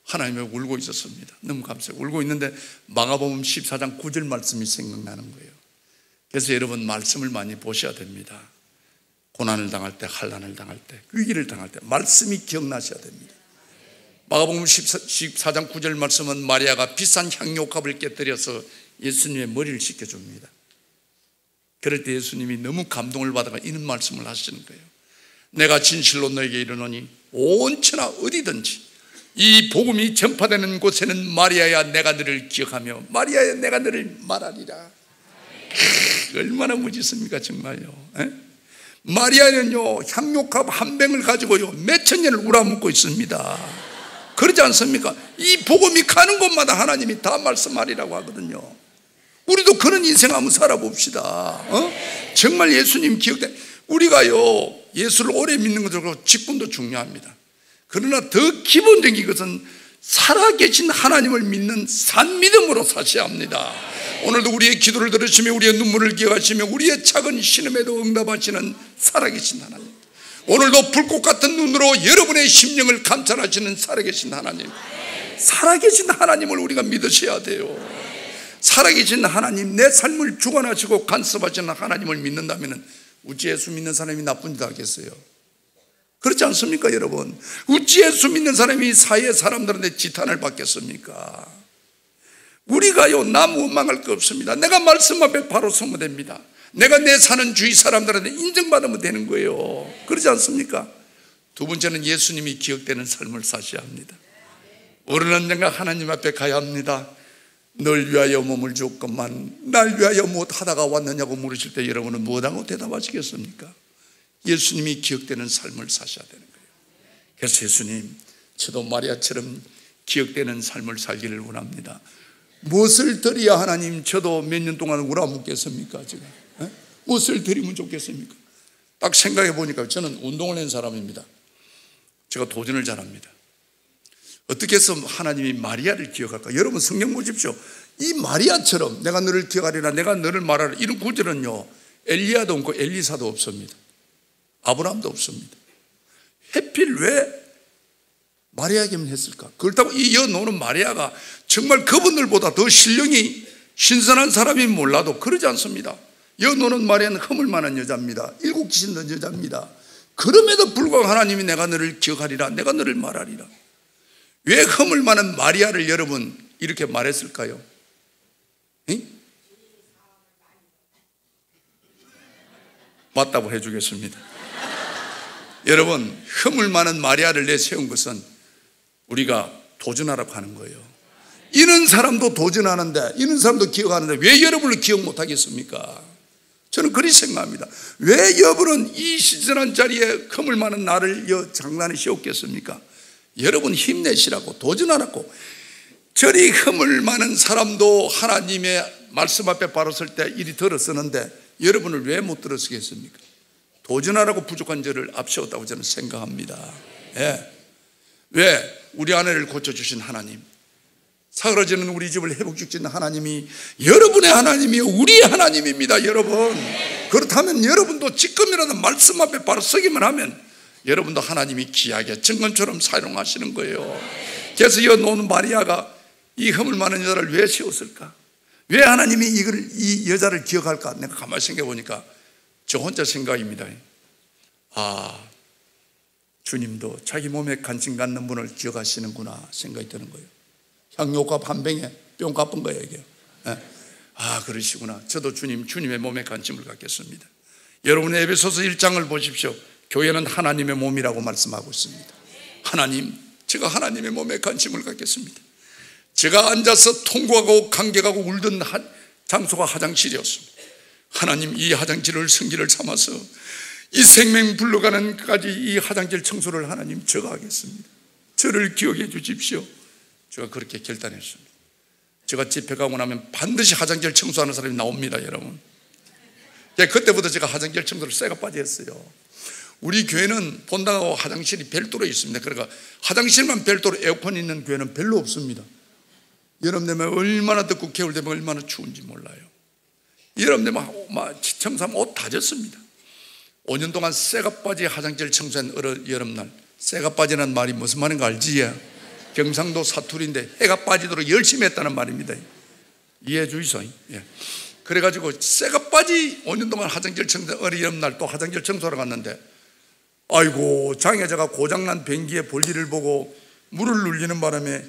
하나님에 울고 있었습니다. 너무 감사해요. 울고 있는데 마가복음 14장 9절 말씀이 생각나는 거예요. 그래서 여러분 말씀을 많이 보셔야 됩니다. 고난을 당할 때, 환란을 당할 때, 위기를 당할 때 말씀이 기억나셔야 됩니다. 마가복음 14, 장 9절 말씀은 마리아가 비싼 향료값을 깨뜨려서 예수님의 머리를 씻겨줍니다. 그럴 때 예수님이 너무 감동을 받아가 이런 말씀을 하시는 거예요. 내가 진실로 너에게 이르노니 온 천하 어디든지 이 복음이 전파되는 곳에는 마리아야 내가 너를 기억하며 마리아야 내가 너를 말하리라 얼마나 멋있습니까 정말요 에? 마리아는요 향료값 한 병을 가지고요 몇 천 년을 우라먹고 있습니다 그러지 않습니까? 이 복음이 가는 곳마다 하나님이 다 말씀하리라고 하거든요 우리도 그런 인생 한번 살아봅시다 어? 정말 예수님 기억돼 우리가요 예수를 오래 믿는 것도 직분도 중요합니다 그러나 더 기본적인 것은 살아계신 하나님을 믿는 산 믿음으로 사셔야 합니다. 오늘도 우리의 기도를 들으시며 우리의 눈물을 기억하시며 우리의 작은 신음에도 응답하시는 살아계신 하나님. 오늘도 불꽃 같은 눈으로 여러분의 심령을 감찰하시는 살아계신 하나님. 살아계신 하나님을 우리가 믿으셔야 돼요. 살아계신 하나님, 내 삶을 주관하시고 간섭하시는 하나님을 믿는다면 우찌 예수 믿는 사람이 나쁜 짓 하겠어요. 그렇지 않습니까, 여러분? 어찌 예수 믿는 사람이 사회 사람들한테 지탄을 받겠습니까? 우리가요, 남 원망할 거 없습니다. 내가 말씀 앞에 바로 서면 됩니다. 내가 내 사는 주위 사람들한테 인정받으면 되는 거예요. 그렇지 않습니까? 두 번째는 예수님이 기억되는 삶을 사셔야 합니다. 어느 언젠가 하나님 앞에 가야 합니다. 널 위하여 몸을 줬건만 날 위하여 무엇 하다가 왔느냐고 물으실 때 여러분은 무엇하고 대답하시겠습니까? 예수님이 기억되는 삶을 사셔야 되는 거예요. 그래서 예수님, 저도 마리아처럼 기억되는 삶을 살기를 원합니다. 무엇을 드려야 하나님 저도 몇 년 동안 울어먹겠습니까? 지금 에? 무엇을 드리면 좋겠습니까? 딱 생각해 보니까 저는 운동을 한 사람입니다. 제가 도전을 잘합니다. 어떻게 해서 하나님이 마리아를 기억할까? 여러분 성경 보십시오. 이 마리아처럼 내가 너를 기억하리라, 내가 너를 말하라 이런 구절은요 엘리야도 없고 엘리사도 없습니다. 아브라함도 없습니다. 해필 왜 마리아에게만 했을까? 그렇다고 이 여노는 마리아가 정말 그분들보다 더 신령이 신선한 사람이 몰라도 그러지 않습니다. 여노는 마리아는 허물 만한 여자입니다. 일곱 귀신 던 여자입니다. 그럼에도 불구하고 하나님이 내가 너를 기억하리라, 내가 너를 말하리라. 왜 허물 많은 마리아를 여러분 이렇게 말했을까요? 응? 맞다고 해주겠습니다. 여러분, 흠을 많은 마리아를 내세운 것은 우리가 도전하라고 하는 거예요. 이런 사람도 도전하는데, 이런 사람도 기억하는데 왜 여러분을 기억 못 하겠습니까? 저는 그리 생각합니다. 왜 여러분은 이 시선한 자리에 흠을 많은 나를 여 장난에 씌웠겠습니까? 여러분 힘내시라고 도전하라고. 저리 흠을 많은 사람도 하나님의 말씀 앞에 바로 설 때 일이 들었었는데 여러분을 왜 못 들었겠습니까? 도전하라고 부족한 저를 앞세웠다고 저는 생각합니다. 예. 왜? 우리 아내를 고쳐주신 하나님. 사그러지는 우리 집을 회복시키는 하나님이 여러분의 하나님이요. 우리의 하나님입니다, 여러분. 그렇다면 여러분도 지금이라도 말씀 앞에 바로 서기만 하면 여러분도 하나님이 귀하게 증거처럼 사용하시는 거예요. 그래서 이 노는 마리아가 이 허물 많은 여자를 왜 세웠을까? 왜 하나님이 이걸, 이 여자를 기억할까? 내가 가만히 생각해 보니까 저 혼자 생각입니다. 아, 주님도 자기 몸에 관심 갖는 분을 기억하시는구나 생각이 드는 거예요. 향료값 한 병에 뿅 갚은 거예요, 이게. 예. 아, 그러시구나. 저도 주님, 주님의 몸에 관심을 갖겠습니다. 여러분 에베소서 1장을 보십시오. 교회는 하나님의 몸이라고 말씀하고 있습니다. 하나님, 제가 하나님의 몸에 관심을 갖겠습니다. 제가 앉아서 통곡하고 감격하고 울던 장소가 화장실이었습니다. 하나님 이 화장실을 성기를 삼아서 이 생명 불러가는까지 이 화장실 청소를 하나님 제가 하겠습니다. 저를 기억해 주십시오. 제가 그렇게 결단했습니다. 제가 집회 가고 나면 반드시 화장실 청소하는 사람이 나옵니다, 여러분. 예, 그때부터 제가 화장실 청소를 쇠가 빠졌어요. 우리 교회는 본당하고 화장실이 별도로 있습니다. 그러니까 화장실만 별도로 에어컨 있는 교회는 별로 없습니다. 여러분 되면 얼마나 덥고 겨울 되면 얼마나 추운지 몰라요. 여러분 되면 청소하면 옷 다 젖습니다. 5년 동안 쇠가 빠지 화장실 청소한 여름날 쇠가 빠지는 말이 무슨 말인가 알지? 경상도 사투리인데 해가 빠지도록 열심히 했다는 말입니다. 이해해 주이소. 예. 그래가지고 쇠가 빠지 5년 동안 화장실 청소 여름날 또 화장실 청소하러 갔는데 아이고 장애자가 고장난 변기에 볼일을 보고 물을 눌리는 바람에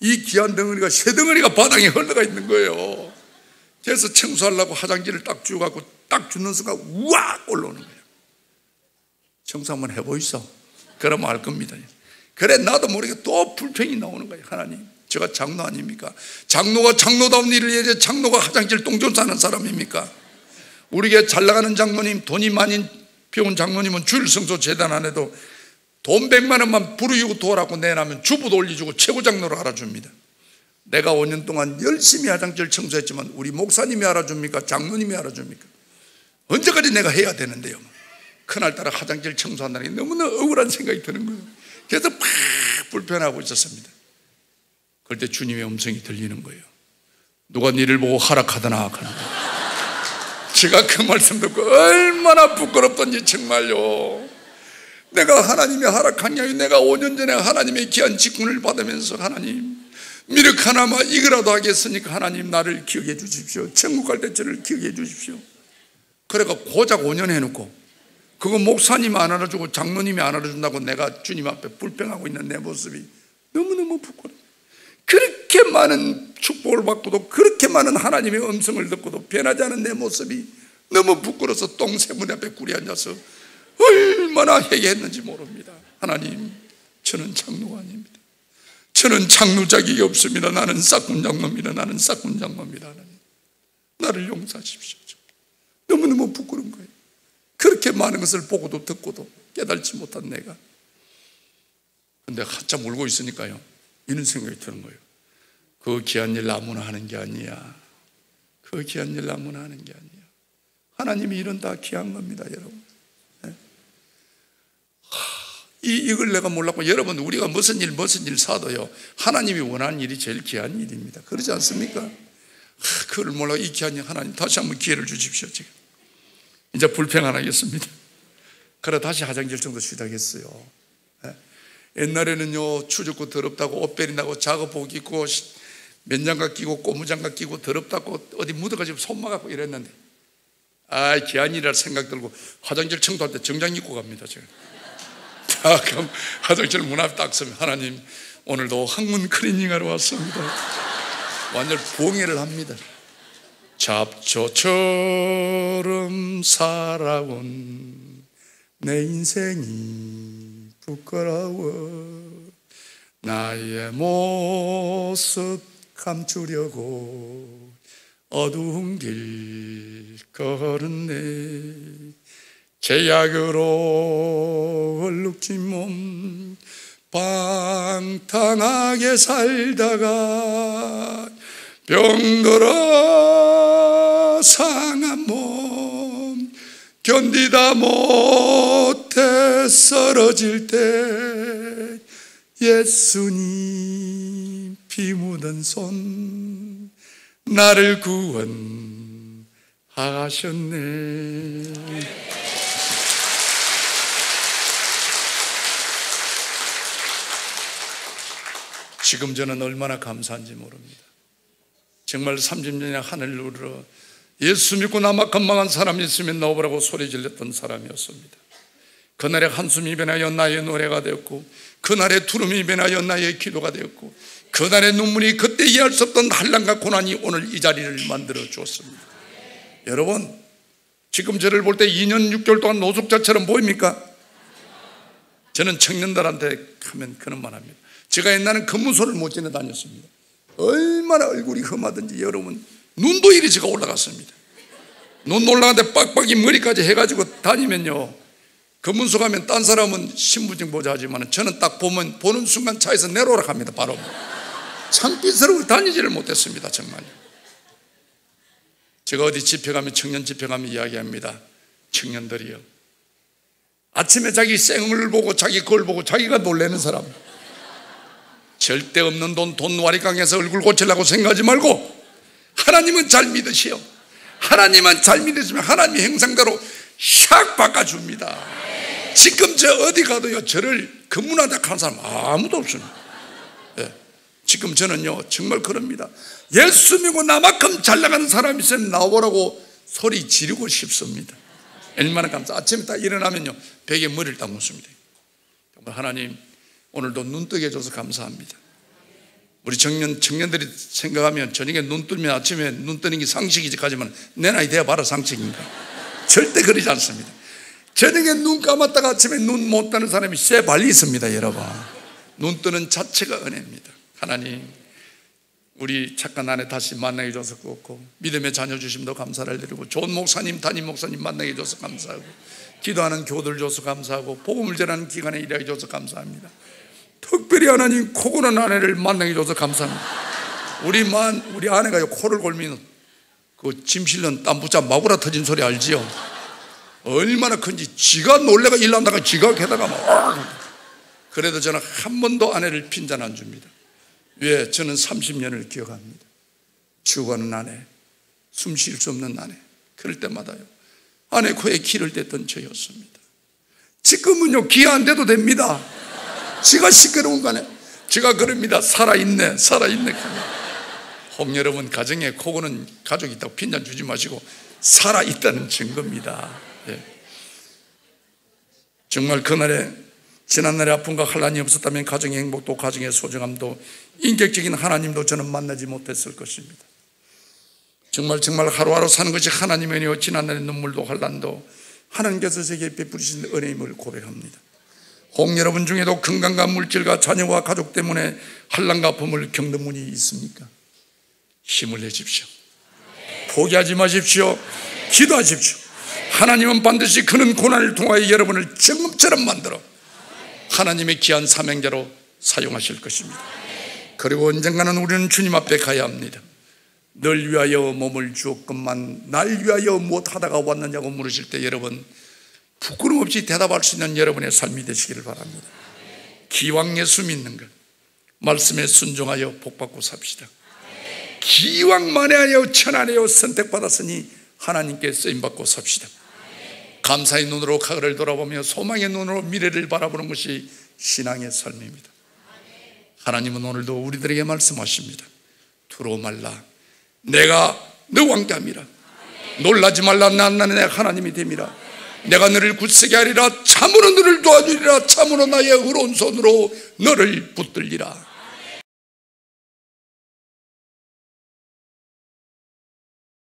이 귀한 덩어리가 새 덩어리가 바닥에 흘러가 있는 거예요. 그래서 청소하려고 화장지를 딱 주워갖고 딱 주는 순간 우악 올라오는 거예요. 청소 한번 해보이소. 그러면 알 겁니다. 그래 나도 모르게 또 불평이 나오는 거예요. 하나님. 제가 장로 아닙니까? 장로가 장로다운 일을 해야 장로가 화장실 똥좀 싸는 사람입니까? 우리게 잘 나가는 장로님, 돈이 많이 배운 장로님은 주일 성소 재단 안 해도 돈 백만 원만 부르이고 도라고 내놔면 주부도 올려주고 최고 장로로 알아줍니다. 내가 5년 동안 열심히 화장실 청소했지만 우리 목사님이 알아줍니까? 장로님이 알아줍니까? 언제까지 내가 해야 되는데요? 그날따라 화장실 청소한다는 게 너무나 억울한 생각이 드는 거예요. 그래서 막 불편하고 있었습니다. 그럴 때 주님의 음성이 들리는 거예요. 누가 니를 보고 하락하더나 하는 거예요. (laughs) 제가 그 말씀 듣고 얼마나 부끄럽던지 정말요. 내가 하나님의 하락한 게 내가 5년 전에 하나님의 귀한 직분을 받으면서 하나님 미륵 하나만 이거라도 하겠으니까 하나님 나를 기억해 주십시오. 천국 갈 때 저를 기억해 주십시오. 그래가 고작 5년 해놓고 그거 목사님 안 알아주고 장로님이 안 알아준다고 내가 주님 앞에 불평하고 있는 내 모습이 너무너무 부끄러워. 그렇게 많은 축복을 받고도 그렇게 많은 하나님의 음성을 듣고도 변하지 않은 내 모습이 너무 부끄러워서 똥새문 앞에 꿀이 앉아서 얼마나 회개했는지 모릅니다. 하나님, 저는 장로가 아닙니다. 저는 장로 자격이 없습니다. 나는 싹군 장로입니다. 나는 싹군 장로입니다. 하나님. 나를 용서하십시오. 너무너무 부끄러운 거예요. 그렇게 많은 것을 보고도 듣고도 깨달지 못한 내가. 근데 한참 울고 있으니까요. 이런 생각이 드는 거예요. 그 귀한 일 아무나 하는 게 아니야. 그 귀한 일 아무나 하는 게 아니야. 하나님이 이런 다 귀한 겁니다, 여러분. 이, 이걸 내가 몰랐고 여러분 우리가 무슨 일 무슨 일 사도요 하나님이 원하는 일이 제일 귀한 일입니다 그렇지 않습니까? 하, 그걸 몰라 이 귀한 일 하나님 다시 한번 기회를 주십시오 지금 이제 불평 안 하겠습니다 그래 다시 화장실 정도 시작했어요 네? 옛날에는요 추죽고 더럽다고 옷 베린다고 작업복 입고 면장갑 끼고 고무장갑 끼고 더럽다고 어디 묻어가지고 손 막았고 이랬는데 아 귀한 일이라 생각 들고 화장실 청소할 때 정장 입고 갑니다 제가 (laughs) 자, 그럼 화장실 문 앞에 딱 서면 하나님 오늘도 학문 클리닝하러 왔습니다. 완전 부흥회를 합니다. 잡초처럼 살아온 내 인생이 부끄러워 나의 모습 감추려고 어두운 길 걸었네. 제약으로 얼룩진 몸 방탕하게 살다가 병들어 상한 몸 견디다 못해 쓰러질 때 예수님 피 묻은 손 나를 구원하셨네 지금 저는 얼마나 감사한지 모릅니다. 정말 30년의 하늘을 우러 예수 믿고 나만 건망한 사람이 있으면 나오라고 소리 질렀던 사람이었습니다. 그날의 한숨이 변하여 나의 노래가 되었고 그날의 두름이 변하여 나의 기도가 되었고 그날의 눈물이 그때 이해할 수 없던 한란과 고난이 오늘 이 자리를 만들어 주었습니다. 여러분 지금 저를 볼 때 2년 6개월 동안 노숙자처럼 보입니까? 저는 청년들한테 하면 그런 말 합니다. 제가 옛날엔 검문소를 못 지내 다녔습니다. 얼마나 얼굴이 험하든지 여러분 눈도 이리 제가 올라갔습니다. 눈 올라가는데 빡빡이 머리까지 해가지고 다니면요. 검문소 가면 딴 사람은 신분증 보자 하지만 저는 딱 보면 보는 순간 차에서 내려오라 합니다. 바로 창피스러워 다니지를 못했습니다. 정말. 제가 어디 집회 가면 청년 집회 가면 이야기합니다. 청년들이요. 아침에 자기 생을 보고 자기 걸 보고 자기가 놀래는 사람. 절대 없는 돈, 돈 와리깡에서 얼굴 고치려고 생각하지 말고 하나님은 잘 믿으시오. 하나님은 잘 믿으시면 하나님의 형상대로 샥 바꿔줍니다. 지금 저 어디 가도요, 저를 근무하다 하는 사람 아무도 없습니다. 예. 지금 저는요, 정말 그럽니다. 예수 믿고 나만큼 잘 나가는 사람이 있으면 나오라고 소리 지르고 싶습니다. 얼마나 감사. 아침에 딱 일어나면요, 베개 머리를 딱 묻습니다. 하나님, 오늘도 눈 뜨게 해줘서 감사합니다. 우리 청년, 청년들이 생각하면 저녁에 눈 뜨면 아침에 눈 뜨는 게 상식이지 하지만 내 나이 돼야 봐라 상식인가. 절대 그러지 않습니다. 저녁에 눈 감았다가 아침에 눈 못 뜨는 사람이 쇠 발리 있습니다, 여러분. 눈 뜨는 자체가 은혜입니다. 하나님, 우리 착한 아내 다시 만나게 해줘서 고맙고, 믿음의 자녀 주심도 감사를 드리고, 좋은 목사님, 담임 목사님 만나게 해줘서 감사하고, 기도하는 교들 줘서 감사하고, 복음을 전하는 기간에 일하게 해줘서 감사합니다. 특별히 하나님 코 고는 아내를 만나게 해줘서 감사합니다. 우리 만, 우리 아내가요, 코를 골면 그 짐 실는 땀 붙자 마구라 터진 소리 알지요? 얼마나 큰지 지가 놀래가 일난다가 지가 게다가 막 그래도 저는 한 번도 아내를 핀잔 안 줍니다. 왜? 저는 30년을 기억합니다. 죽어가는 아내, 숨 쉴 수 없는 아내. 그럴 때마다요. 아내 코에 기를 댔던 저였습니다. 지금은요, 기안 대도 됩니다. 지가 시끄러운 거네. 지가 그럽니다. 살아있네, 살아있네. 홍 여러분, 가정에 코고는 가족이 있다고 핀잔 주지 마시고, 살아있다는 증거입니다. 예. 정말 그날에 지난날의 아픔과 환란이 없었다면 가정의 행복도 가정의 소중함도 인격적인 하나님도 저는 만나지 못했을 것입니다. 정말 정말 하루하루 사는 것이 하나님의 은혜요 지난날의 눈물도 환란도 하나님께서 제게 베푸신 은혜임을 고백합니다. 홍 여러분 중에도 건강과 물질과 자녀와 가족 때문에 환란과 아픔을 겪는 분이 있습니까? 힘을 내십시오. 포기하지 마십시오. 기도하십시오. 하나님은 반드시 그는 고난을 통하여 여러분을 정금처럼 만들어 하나님의 귀한 사명자로 사용하실 것입니다. 그리고 언젠가는 우리는 주님 앞에 가야 합니다. 널 위하여 몸을 주었건만 날 위하여 무엇 하다가 왔느냐고 물으실 때 여러분 부끄럼 없이 대답할 수 있는 여러분의 삶이 되시기를 바랍니다. 기왕 예수 믿는 것, 말씀에 순종하여 복받고 삽시다. 기왕 만회하여 천안하여 선택받았으니 하나님께 쓰임받고 삽시다. 감사의 눈으로 가을을 돌아보며 소망의 눈으로 미래를 바라보는 것이 신앙의 삶입니다. 하나님은 오늘도 우리들에게 말씀하십니다. 두로 말라. 내가 함께 함이라. 놀라지 말라. 난 나는 내 하나님이 됨이라. 내가 너를 굳세게 하리라. 참으로 너를 도와주리라. 참으로 나의 의로운 손으로 너를 붙들리라.